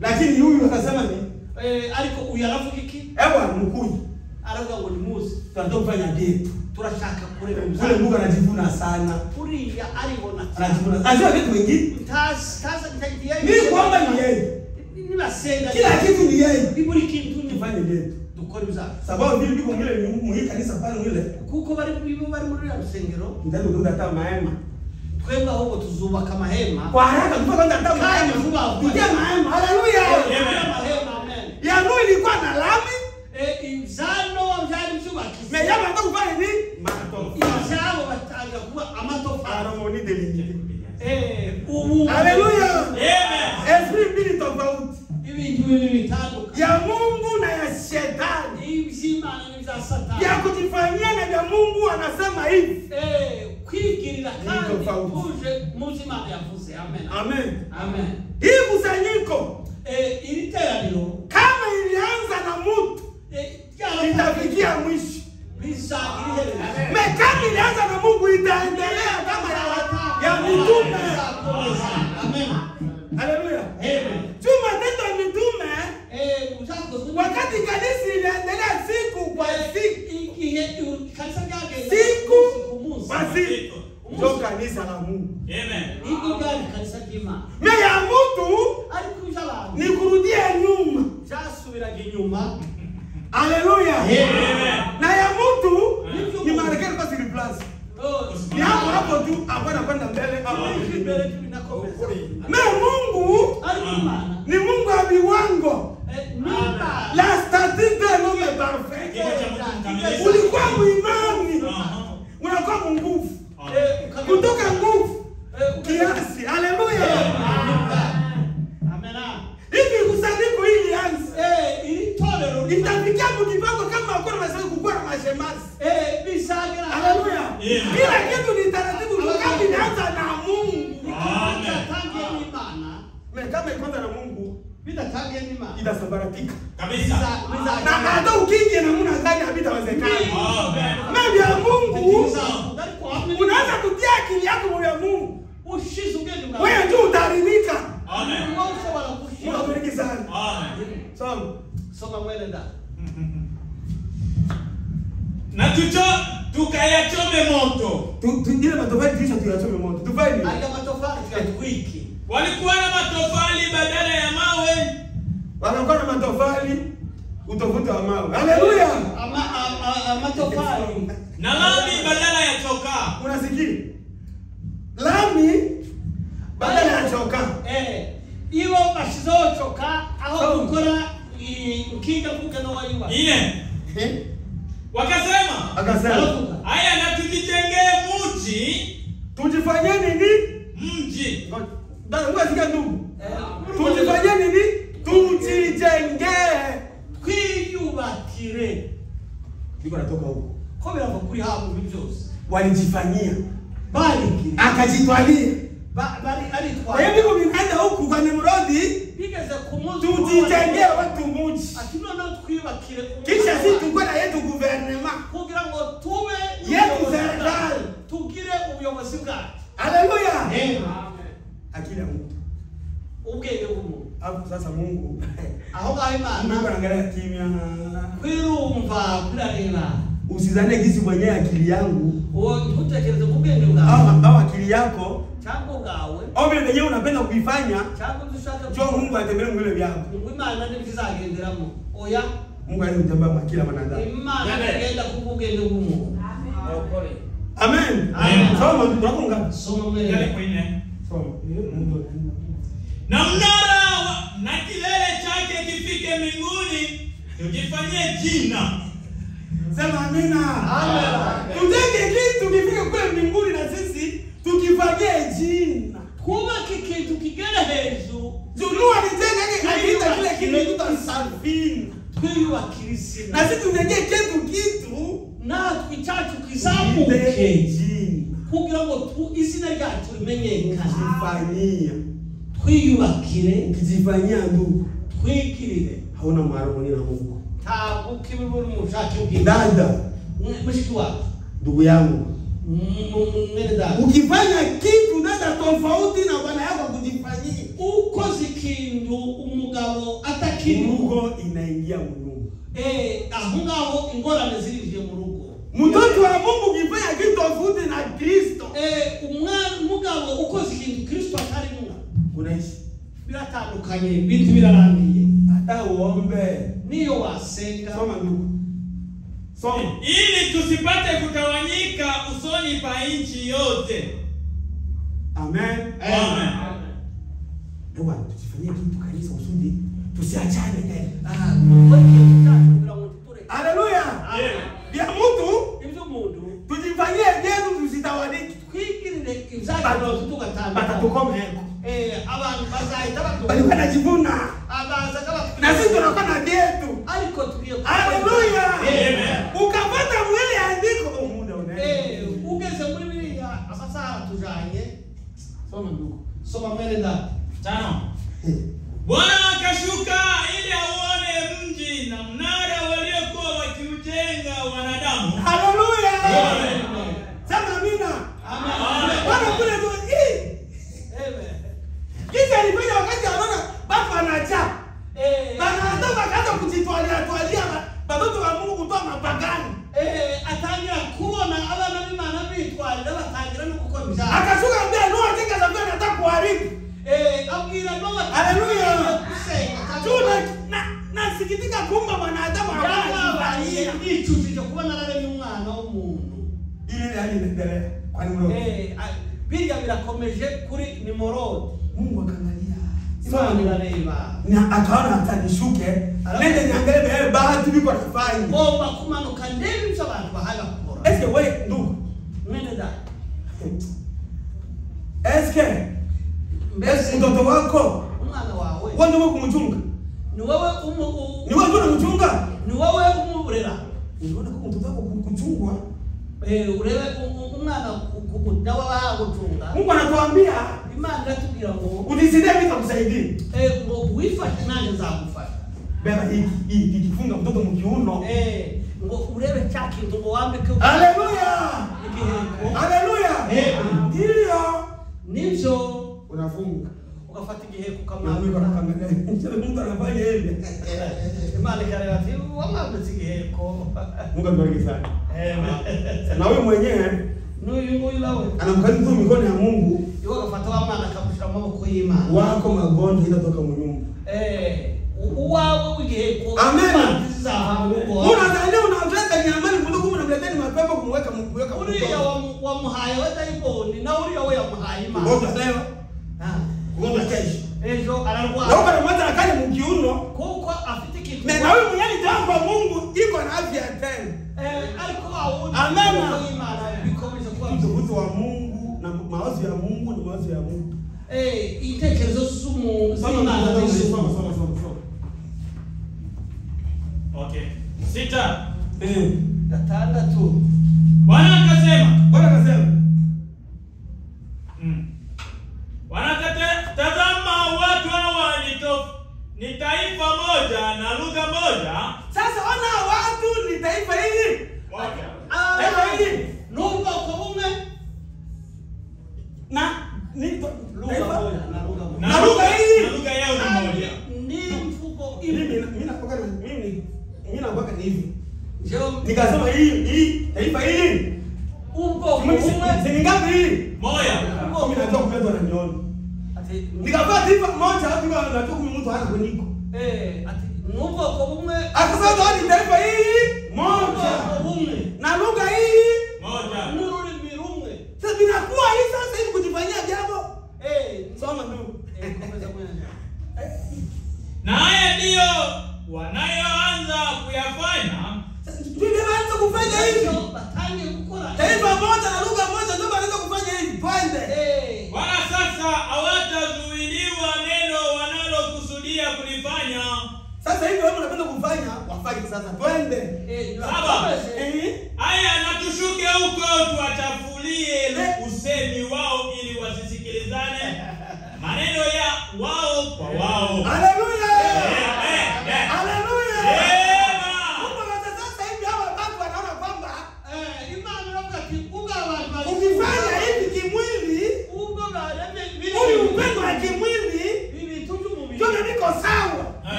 Lakini huyu akasema ni Eh, ariko uyu aravuga iki? Ewa mkuji aravuga ngo nimuzi tunataka kufanya vyetu turashaka kureba ibyacu Mungu anajivuna sana. Uriya aribona anajivuna ajua vitu vingine tazi tazi ntagiye ni kwamba ni yeye. Nibasenga kila kitu ni yeye. Ni buri kintu ni tufanye vyetu dukora ibyacu sababu vile viko mule muhii kanisa pale mule. Kuko bari bibo bari muri ya rusengero ndani utakuta hata mahema twebwe ahubwo tuzubaka amahema kwa haraka tupa kwanza hata mahema vuba. tutia mahema haleluya! Ya Nuhu ilikuwa na lami Eh, ivyano vyari vyubakize meja wanataka kufanya nini matofali ivyabo batanga kuba amatofari harmoni de l'unité haleluya esprit mbili tofauti. Ya Mungu na ya shetani. Ya kujifanyia na vya Mungu anasema hivi. Hii kusanyiko teraniro kama ilianza na mtu eh, itafikia mwisho bizagira iherezo me kama ilianza na Mungu itaendelea kama ya, ya mitume. Amen haleluya. Amen chuma mitume. Eh, wakati kanisa iliendelea siku kwa siku Siku siku. Ndio kanisa la Mungu. Amen. kanisa me ya mtu ariko iby'abantu ni kurudia nyuma byasubiraga inyuma haleluya Amen. na ya mtu ni marekani basi ni plus. Oh, ni hapo hapo tu hapana kwenda mbele. Hapo tubinakomeza me Mungu ni Mungu wa viwango. La la statute nome parfait ulikuwa muimani unakuwa munguvu Eh, kutoka nguvu. Eh, kiasi. Haleluya Amen. Hivi kusanyiko hili anze Eh, ri- itafikia mkipango kama hakuna masema kukuwa na mashemasi. Eh, bishagira haleluya. Amen. kila kitu ni taratibu. Kama inaanza na Mungu. Amen. ni bana kama ikonza na Mungu vitatangia ni bana itasambaratika. Kabisa. Na hata ukije na Mungu nadhani havitawezekana Amen. ya Mungu. Unaanza kutia akili yako vya Mungu. Ushize wewe tu utaharibika Ushobora Mungu akubariki soma soma mwene da Na tucho tukayachome moto. Tu- tu- matofali kisha tuyachome moto. Tufanye nini? Walikuwa na matofali badala ya mawe. wanakuwa na matofali utofauti wa mawe. Haleluya amatofari Na lami badala ya chokaa. unasikia lami badala ya chokaa Eh, iyo bashizeho aho gukora ukiga kuga no wayuba Ine. Eh? Wakasema, akasema haya na tujijengee mji, tujifanye nini? Mji. Unasikia ndugu. Tujifanye nini? Tujijengee twiyubakire ndiko natoka huko. Ko birava kuri habo byose walijifanyia. Bali akajitwalia bari aritwara ndiko vinaenda huku kwa Nimrodi bigeze ku munsi tujijengee watu muji. Ati noneho twiyubakire twiyubakire kisha sisi tukwe na yetu guvernema. Kugira ngo tube Yetu serikali. tugire ubuyobozi bwacu. Haleluya Amen. akili ya mungu. Ubwenge bw'umuntu hapo sasa mungu. Aho ngaho mungu imana anaangalia kimya. Kwirumva kurareba usizane gisi mwenyewe akili yangu. Ntutekereze ku bwenge bwawe au akili yako vile venyewe unapenda kuifanya. Njoo mungu atembele mwile vyako oya. Mungu awezi kutembea mwa kila mwanadamu. Imana Amen. soma tunafunga soma kwine. soma. Na mnara na kilele chake kifike mbinguni tujifanyie jina. Sema amina. Amen. tujenge kitu kifike kule mbinguni na sisi tukifanyie jina. Kubaka ikintu kigera hejuru. Junua ni akiita kile kitu kita salvina na sisi tunenge kitu. Kitu natwe icyacu kizamuke jina. Kugira ngo tu izina ryacu rimenyekane. Kire twiyubakire. Ukijifanyia ndugu. Twigirire hauna maharmoni na mungu. Ntabwo ukibibura umushake ubwira dada. Mushiki wacu. Ndugu yangu ukifanya kitu dada tofauti na bwana yako kujifanyia. Ukoze ikintu umugabo atakiri urugo inaingia munyumba Eh, aho ngaho ingorane zirinjiye mu rugo mtoto wa mungu ukifanya kitu tofauti na kristo. Eh, umwana umugabo ukoze ikintu kristo atarimwa unaishi biratandukanye bintu birarangiye. Hata uombe. Niyo wasenga. Soma ndugu soma. Ili tusipate kutawanyika usoni pa nchi yote. Amen. Amen. Ndio bwana tusifanyie kitu kanisa usudi. Tusiachane. Ah, Amen. bikomeje wa Mungu na mawazo ya Mungu ni mawazo ya Mungu. Eh, intekerezo z'umu- z'imana soma n'iz'umuntu. soma soma soma soma. Okay. Sita. Eh. Gatandatu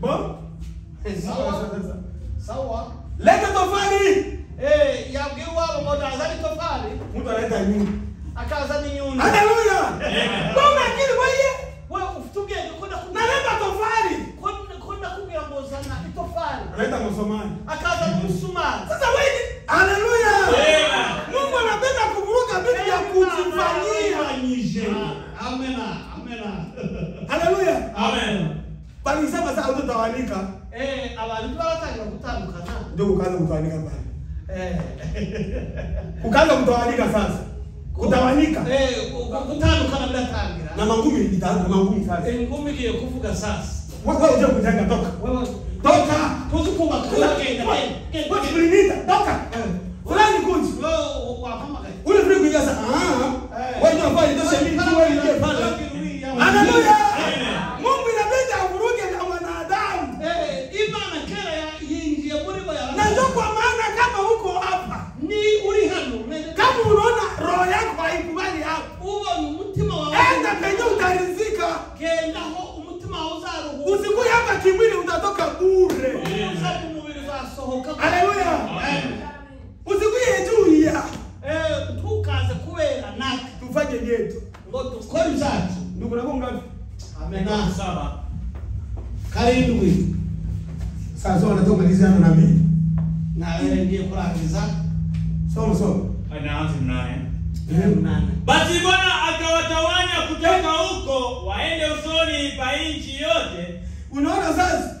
zizahaba Bo? sawa sawa leta tofali eh ya yabwiye iwabo ngo azali tofali. mtu analeta nyundo. Akaza ni inyundo haleluya mbona akili wewe wewe ufite ubwenge kuna ndakubwira naleta tofali ko- ko ndakubwira ngo zana itofari analeta msumari. akazana umusumari sasa wewe haleluya Mungu anapenda kuvuruga vitu vya kujifanyia amena amena haleluya Amen. Balisema sasa utatawanika eh abantu baratangira gutandukana ndio ukaanza kutawanika pale. Eh. Ukaanza kutawanika sasa. Kutawanika eh kutandukana bila tangira. Na mangumi itaanza mangumi sasa. Eh ngumi ile kuvuga sasa. Wewe uje kujenga toka. Wewe toka! Tuzi kubaka kenda wewe kilinita toka! Fulani kunji. Wewe wahamagaye ule free kuingia sasa. Ah. Wewe ndio ndio shemini tu wewe ingie pale. Haleluya Mungu inabidi avuruge na wanadamu Eh, imana kera ya- yinjiye muri bo na ndio kwa maana kama uko hapa ni uri hano meze- kama unaona roho yako haikubali hapa ubonye umutima wawe enda penye utarizika genda aho umutima wawe uzaruhuka. Usikuye hapa kimwili utatoka bure. Uza mu uzasohoka haleluya Eh, ntukaze kubera naka tufanye yetu ngo dukore ibyacu ndugu nako ngapi? Amena Saba. karindwi. Sasa wanatoka malizana na mimi. Na wewe ndiye kurangiza soma soma. Anaanza nane. Basi Bwana akawatawanya kutoka huko waende usoni pa nchi yote. Unaona sasa?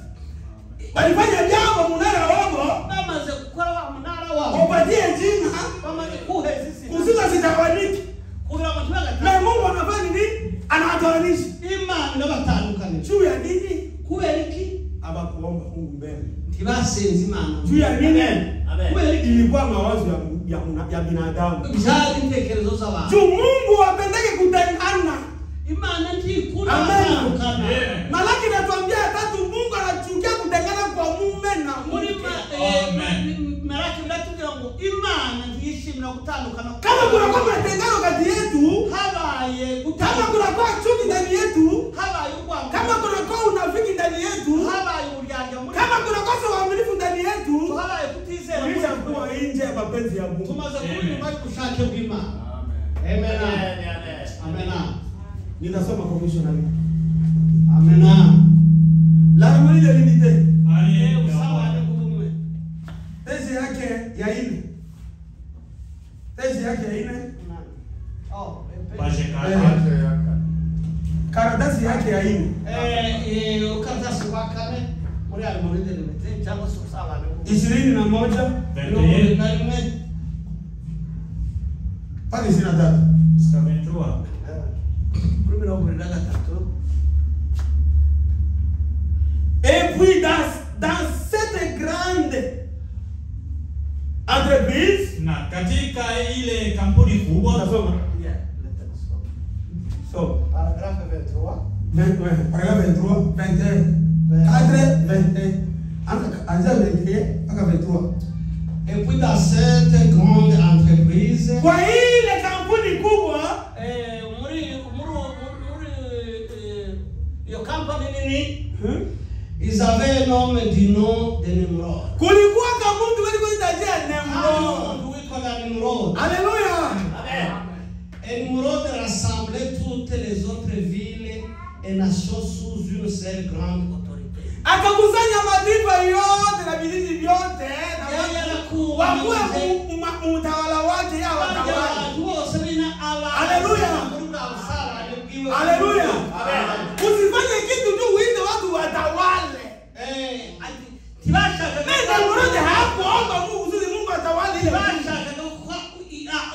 Walifanya jambo munara wabo bamaze gukora wa munara wabo wapatie jina. Bamaze kuhe sisi. Kusika sitawaniki kugira ngo na Mungu anafanya nini? Anawatoanisha imana irabatandukanije juu ya nini? Kubera iki abakuomba Mungu mbele. Ntibasenze imana juu ya nini? Kubera iki ilikuwa mawazo ya, ya, ya binadamu. Juu Mungu apendeke kutengana. Malaki natuambia tatu Mungu anachukia kutengana kwa mume na eh, kama kunakuwa matengano kati yetu kama kuna kunakuwa chuki ndani yetu kama kunakuwa unafiki ndani yetu mapenzi ya Mungu. Tumaze kuimba kushake mwima. Amen. Amen. Amen. Nitasoma kwa mwisho na mimi. Amen. La mwili limite. Aliye usawa hata kumwe. Tezi yake ya nne. Tezi yake ya nne. Oh, karatasi yake ya nne. Eh, eh ukaza karatasi wakane. Mwili alimwende limite. Chango sawa. 21 Verdeer. Fate si natata. Scaventrua. Prima non prendiamo la tato. E puis dans, dans cette grande entreprise, na katika ile kampuni kubwa nasoma so Paragrafo 23 paragraphe 23 21 23. 23. aka 21 aka 23 Et puis dans cette grande entreprise, Kwa ile kampuni kubwa eh, muri muri muri eh, nini? Hmm, ils avaient un homme du nom de Nimrod. kulikuwa wali kuitajia Nimrod? Nimrod. Haleluya. Et Nimrod rassemblait toutes les autres villes et nations sous une seule grande. Akakusanya mataifa yote na vijiji vyote wakuwe utawala wake ya. Usifanye kitu tu uite watu watawale. Eh, Nenda mrudi hapo omba Mungu atawale ile. ntibashakaga ko- i- a-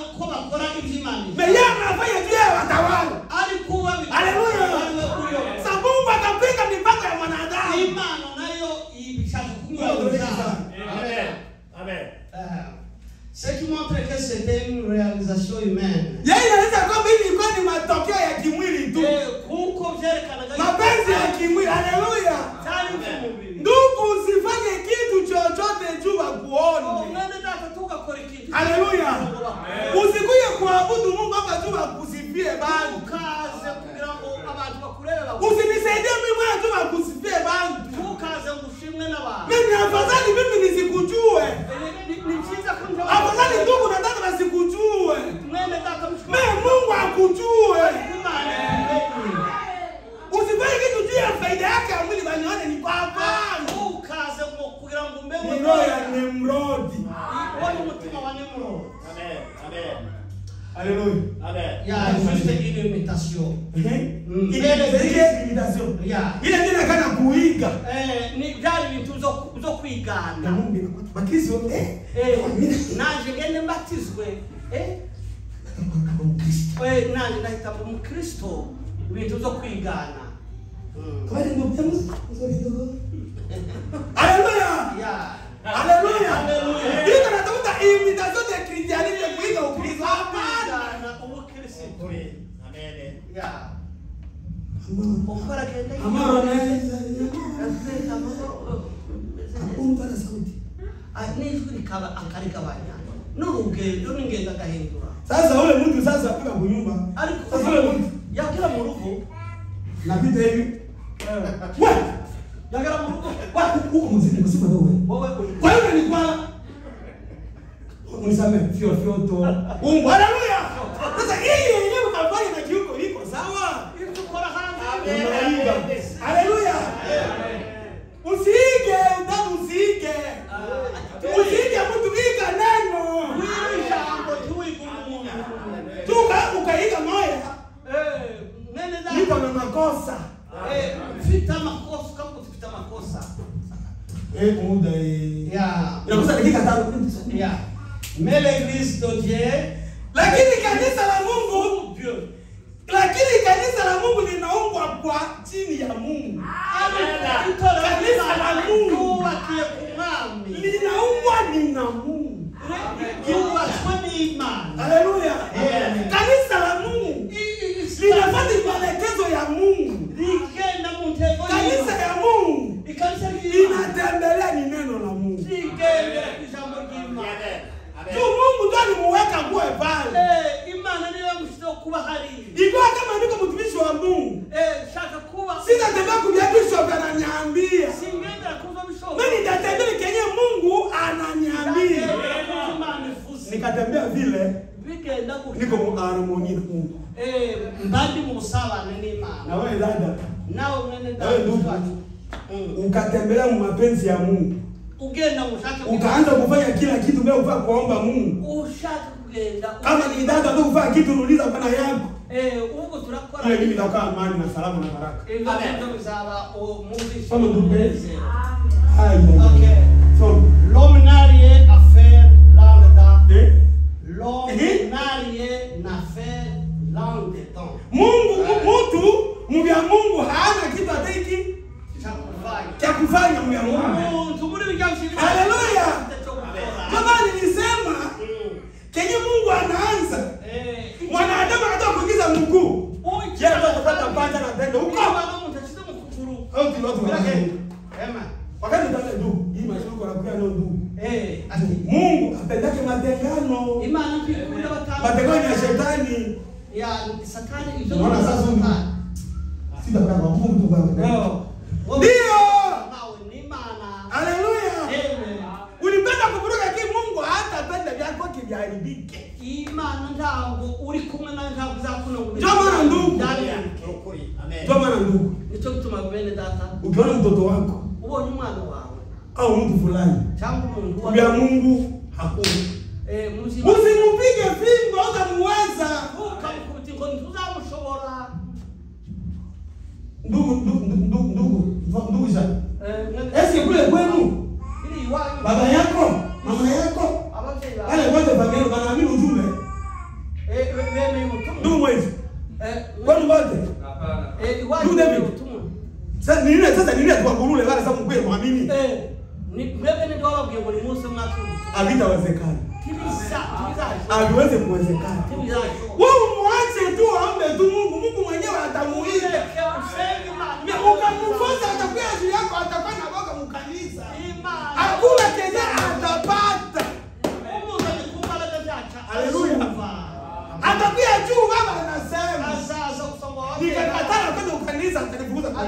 Atapinga mipaka ya mwanadamu. Imani nayo. Amen. Amen. Eh, Ce qui montre que c'était une réalisation humaine. Yeye inaweza kwamba hivi ilikuwa ni matokeo ya kimwili tu. Huko kuko byerekanaga Mapenzi ya kimwili. Haleluya. Ndugu usifanye kitu chochote juu Oh, wakuone. ikintu Haleluya. Usikuye kuabudu Mungu hapa juu wakusifie bantu. Ntukaze kugira ngo abantu bakurebe bagu- Usinisaidie mimi mwana tu wakusifie bantu. Ntukaze ngo ushimwe n'abantu. Mimi afadhali mimi nisikujue. Eh, ni- ni byiza ko njya- Afadhali ndugu nataka nasikujue. mwene data mshukuru. Mimi Mungu akujue. Imana ikurebe. Usifanye kitu juu ya faida yake ya mwili banione ni kwa hapana. Ntukaze ngo kugira ngo umbeho Ni roho ya Nimrodi. Uwo ni umutima wa Nimrod. Amen. Amen. Haleluya. Amen. Ya, juste une imitation. Mm. Ile imitation. Ya. Ile ndio kana kuiga. Eh, ni byari ibintu zo zo kwigana. Na Mungu inakuwa bakristo eh. Eh, naje gende mbatizwe. Eh, eh, naje nahita mu Kristo. Ibintu zo kwigana. Mm. Haleluya. Ya. Haleluya. Haleluya. Ndio tunatafuta imitation de Christianite kuiga Ukristo. Hapana. Kwigana ubukristo. Amen. Ya. Ukora gende. Amaro anaweza. Amaro. N'urugendo n'ingendo agahindura Sasa ule mtu sasa afika kunyumba. ariko ule mtu yagera mu rugo napita hivi. Wewe yagera mu rugo Wa- huko mzini kusema wewe. wowe Kwa hiyo nilikuwa unisamehe fio fio to. Mungu haleluya. Sasa hii yenyewe unafanya na kiuko iko sawa. ibyo ukora hanze Haleluya. Usiige, ndani usiige. Usiige mtu neno. ijambo Tuka ukaiga moya. Niko na makosa. Eh, Eh, muda. Inakosa dakika tano. ya mais l'église Lakini kanisa la Mungu, lakini kanisa la Mungu linaungwa kwa chini ya Mungu. Kanisa la Mungu linaungwa ni na Mungu. Haleluya. Kanisa la Mungu linafuata maelekezo ya Mungu. Kanisa ya Mungu inatembelea ni neno la Mungu. Mungu ndo alimuweka kuwe pale. Eh, imana niyo yamushyizeho kuba hariya Ikiwa kama niko mtumishi wa Mungu, Eh, shaka kuba sitatembea kubia bishop ananiambia. singenda kuva bishoboka Mimi nitatembea kenye Mungu ananiambia. Nikatembea vile niko mu na Mungu. Eh, mbandi mu busabane Na n'imana wewe dada, nawe mwene Nawe ndugu. Mm. ukatembelea mu mapenzi ya Mungu. Ugenda mushake Ukaanza kufanya kila kitu bila kufaa kuomba Mungu. ushaka kugenda Kama ni dada ndio kufanya kitu uliza bwana yako. Eh, ubwo turakora Ile mimi nitakaa amani na salama na baraka. ibyo ngibyo bizaba uwo mwumvishe Kama ndugu. umunezero. Aïe, aïe, aïe. Ok. Soma. L'homme n'a rien à faire là-dedans. Eh? L'homme Eh? n'a rien à faire là-dedans. Mungu mu- mutu mvya Mungu hana kitu hata hiki Chakufanya. cha kufanya mvya Mungu. Haleluya. Kama nilisema kenye Mungu anaanza mwanadamu anataka kuingiza mguu. yeye anataka kupata panja na tendo huko? Au Mungu. Wakati ndani ndugu, hii maisha yako yanakuwa leo eh Mungu apendake matengano. Imana kwikunda Matengano ya shetani. ya satani Unaona sasa huyu? Kwa Mungu. Ndio. Ndio. Haleluya. Amen. Ulipenda kuvuruga ki Mungu hatapenda vyako kiviharibike. Imana ntabwo uri kumwe na ntabwo uzakunda Ndio maana ndugu. Ndio maana ndugu, Nicho kituma bene data ukiona mtoto wako ubonye umwana wawe au mtu fulani cyangwa Mungu vya Mungu hakuna, eh muzima usimpige fimbo utamuweza. ukamukubita ngo ntuzamushobora Ndugu, ndugu, ndugu, ndugu, ndugu sana. eh mwene- Eske kule kwenu ili iwanyu baba yako mama yako ababyeyi bawe wale wote familia wanaamini ujumbe? eh be- bemeye ubutumwa Ndugu mwezi eh kwenu wote eh iwanyu Ndugu bemeye David. ubutumwa sasa ni nini sasa ni nini tuwagurule wale sasa mkweli muamini? eh ni mwebwe ndio wababwiye ngo ni munsi mwaka Havitawezekana, tibisa kuwezekana. Wewe mwache tu aombe tu Mungu, Mungu mwenyewe atamuita. Ukamfuata atakuwa juu yako, atakuwa na boga mkanisa. Hakuna kenye atapata. Haleluya. Atakuwa juu baba anasema. Nikakataa kwenda ukanisa atanifukuza kwa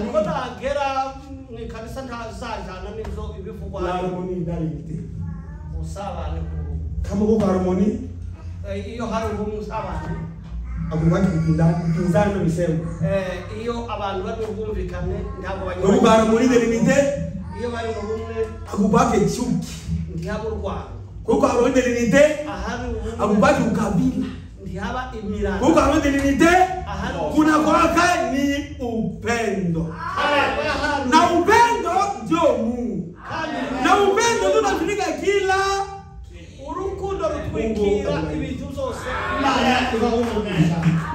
kanisa ntazajana n'ibyo ibivugwa Na harmoni ndani yote. usabane ku Kama huko harmoni, hiyo iyo hari ubumwe usabane akubaki kupindana, kupinzana na misemo. Eh, iyo abantu bwumvikane ntabwo Uko banyuranye harmoni de limite, iyo bari mu bumwe akubaki chuki. ntihaba urwango. Uko harmoni de limite, ahari akubaki ukabila. ntihaba imirano Uko harmoni de limite, kuna kwaka ni upendo. na upendo ndio Mungu, na upendo ndio unafunika kila urukundo rutwikira ibintu byose imana ibahumugisha Uruwera,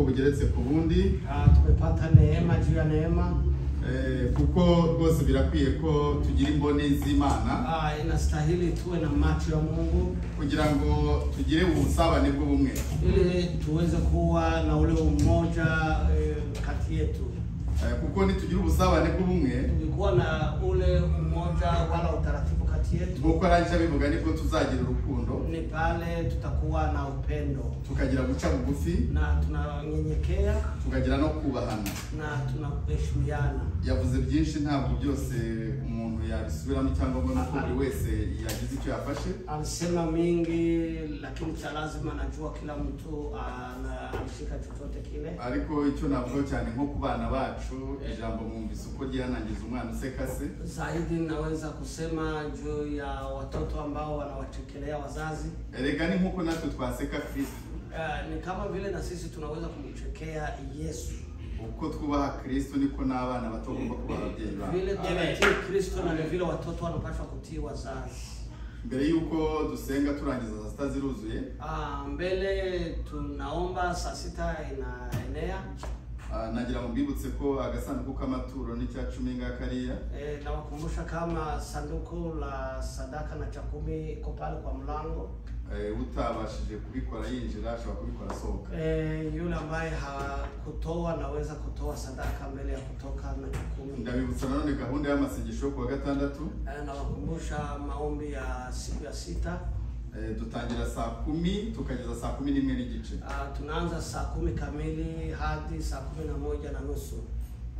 ubuntu bugeretse ku bundi. Ah, tumepata neema juu ya neema. Eh, kuko rwose birakwiye ko tugira imboni z'imana. Ah, inastahili tuwe na macho ya Mungu. Kugira ngo tugire ubusabane bw'ubumwe. Ili tuweze kuwa na ule umoja eh, kati yetu. kuko kuko nitugira ubusabane bw'ubumwe. Tukikuwa na ule umoja wala utaratibu nk'uko arangije abivuga ni bwo tuzagira urukundo. Ni pale tutakuwa na upendo. Tukagira guca bugufi. Na tunanyenyekea. Tukagira no kubahana. Na tunaheshimiana. yavuze byinshi ntabwo byose umuntu yabisubiramo cyangwa ngo nuko buri wese yagize icyo yafashe Alisema mingi, lakini cha lazima najua kila mtu anashika chochote kile. ariko icyo navuga cyane nko ku bana bacu ijambo mwumvise uko ryanangiza umwana useka se Zaidi naweza kusema juu ya watoto ambao wanawachekelea wazazi. erega ni nk'uko natwe twaseka kristo Uh, ni kama vile na sisi tunaweza kumchekea Yesu, uko twubaha kristo niko n'abana bato bagomba kubaha ababyeyi babo vile tunatii Kristo na vile watoto wanapaswa kutii wazazi. mbere y'uko dusenga turangiza saa sita ziruzuye Uh, mbele tunaomba saa sita inaenea. Ah, nagira ngo mbibutse ko agasanduku k'amaturo n'icya cumi ngakariya E, nawakumbusha kama sanduku la sadaka na cha kumi iko pale kwa mlango. eh, utabashije kubikora yinjira ashobora kubikora asohoka E, yule ambaye hakutoa naweza kutoa sadaka mbele ya kutoka na cha kumi. ndabibutsa nanone gahunda y'amasengesho yo kuwa gatandatu Eh, nawakumbusha maombi ya siku ya sita Eh, dutangira saa kumi tukageza saa kumi n'imwe n'igice Uh, tunaanza saa kumi kamili hadi saa kumi na moja na nusu.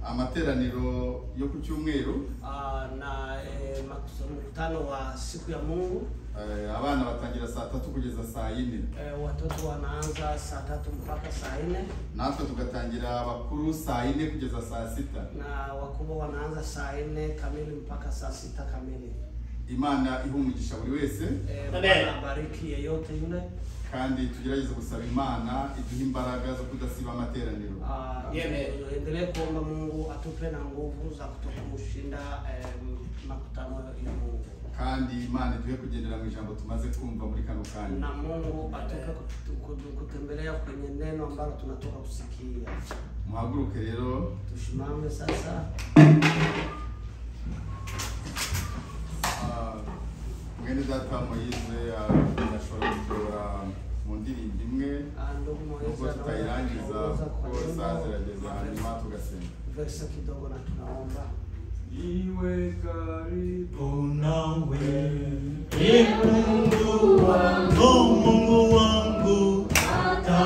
Amateraniro yo ku cyumweru. Uh, na eh, mkutano wa siku ya Mungu. Eh, abana batangira saa tatu kugeza saa yine eh, watoto wanaanza saa tatu mpaka saa yine natwe tugatangira abakuru saa yine kugeza saa sita. Na wakubwa wanaanza saa yine kamili mpaka saa sita kamili. Imana iha umugisha buri wese. Eh, kandi tugerageze gusaba imana iduhe imbaraga zo kudasiba amateraniro. Endelee kuomba Mungu atupe na nguvu za kutokushinda eh, makutano ya Mungu. Kandi imana iduhe kugendera mu ijambo tumaze kumva muri kano kanya. Na Mungu atupe kutembelea kwenye neno ambalo tunatoka kusikia. muhaguruke rero. Tushimame sasa. Mwene data moyize ashobora kutuyobora mu ndirimbo imwe. Ah, Nubwo tutayirangiza kuko kwa saa zirageza hanyuma tugasenga verse kidogo na tunaomba. Iwe karibu nawe. E Mungu wangu, Mungu wangu, hata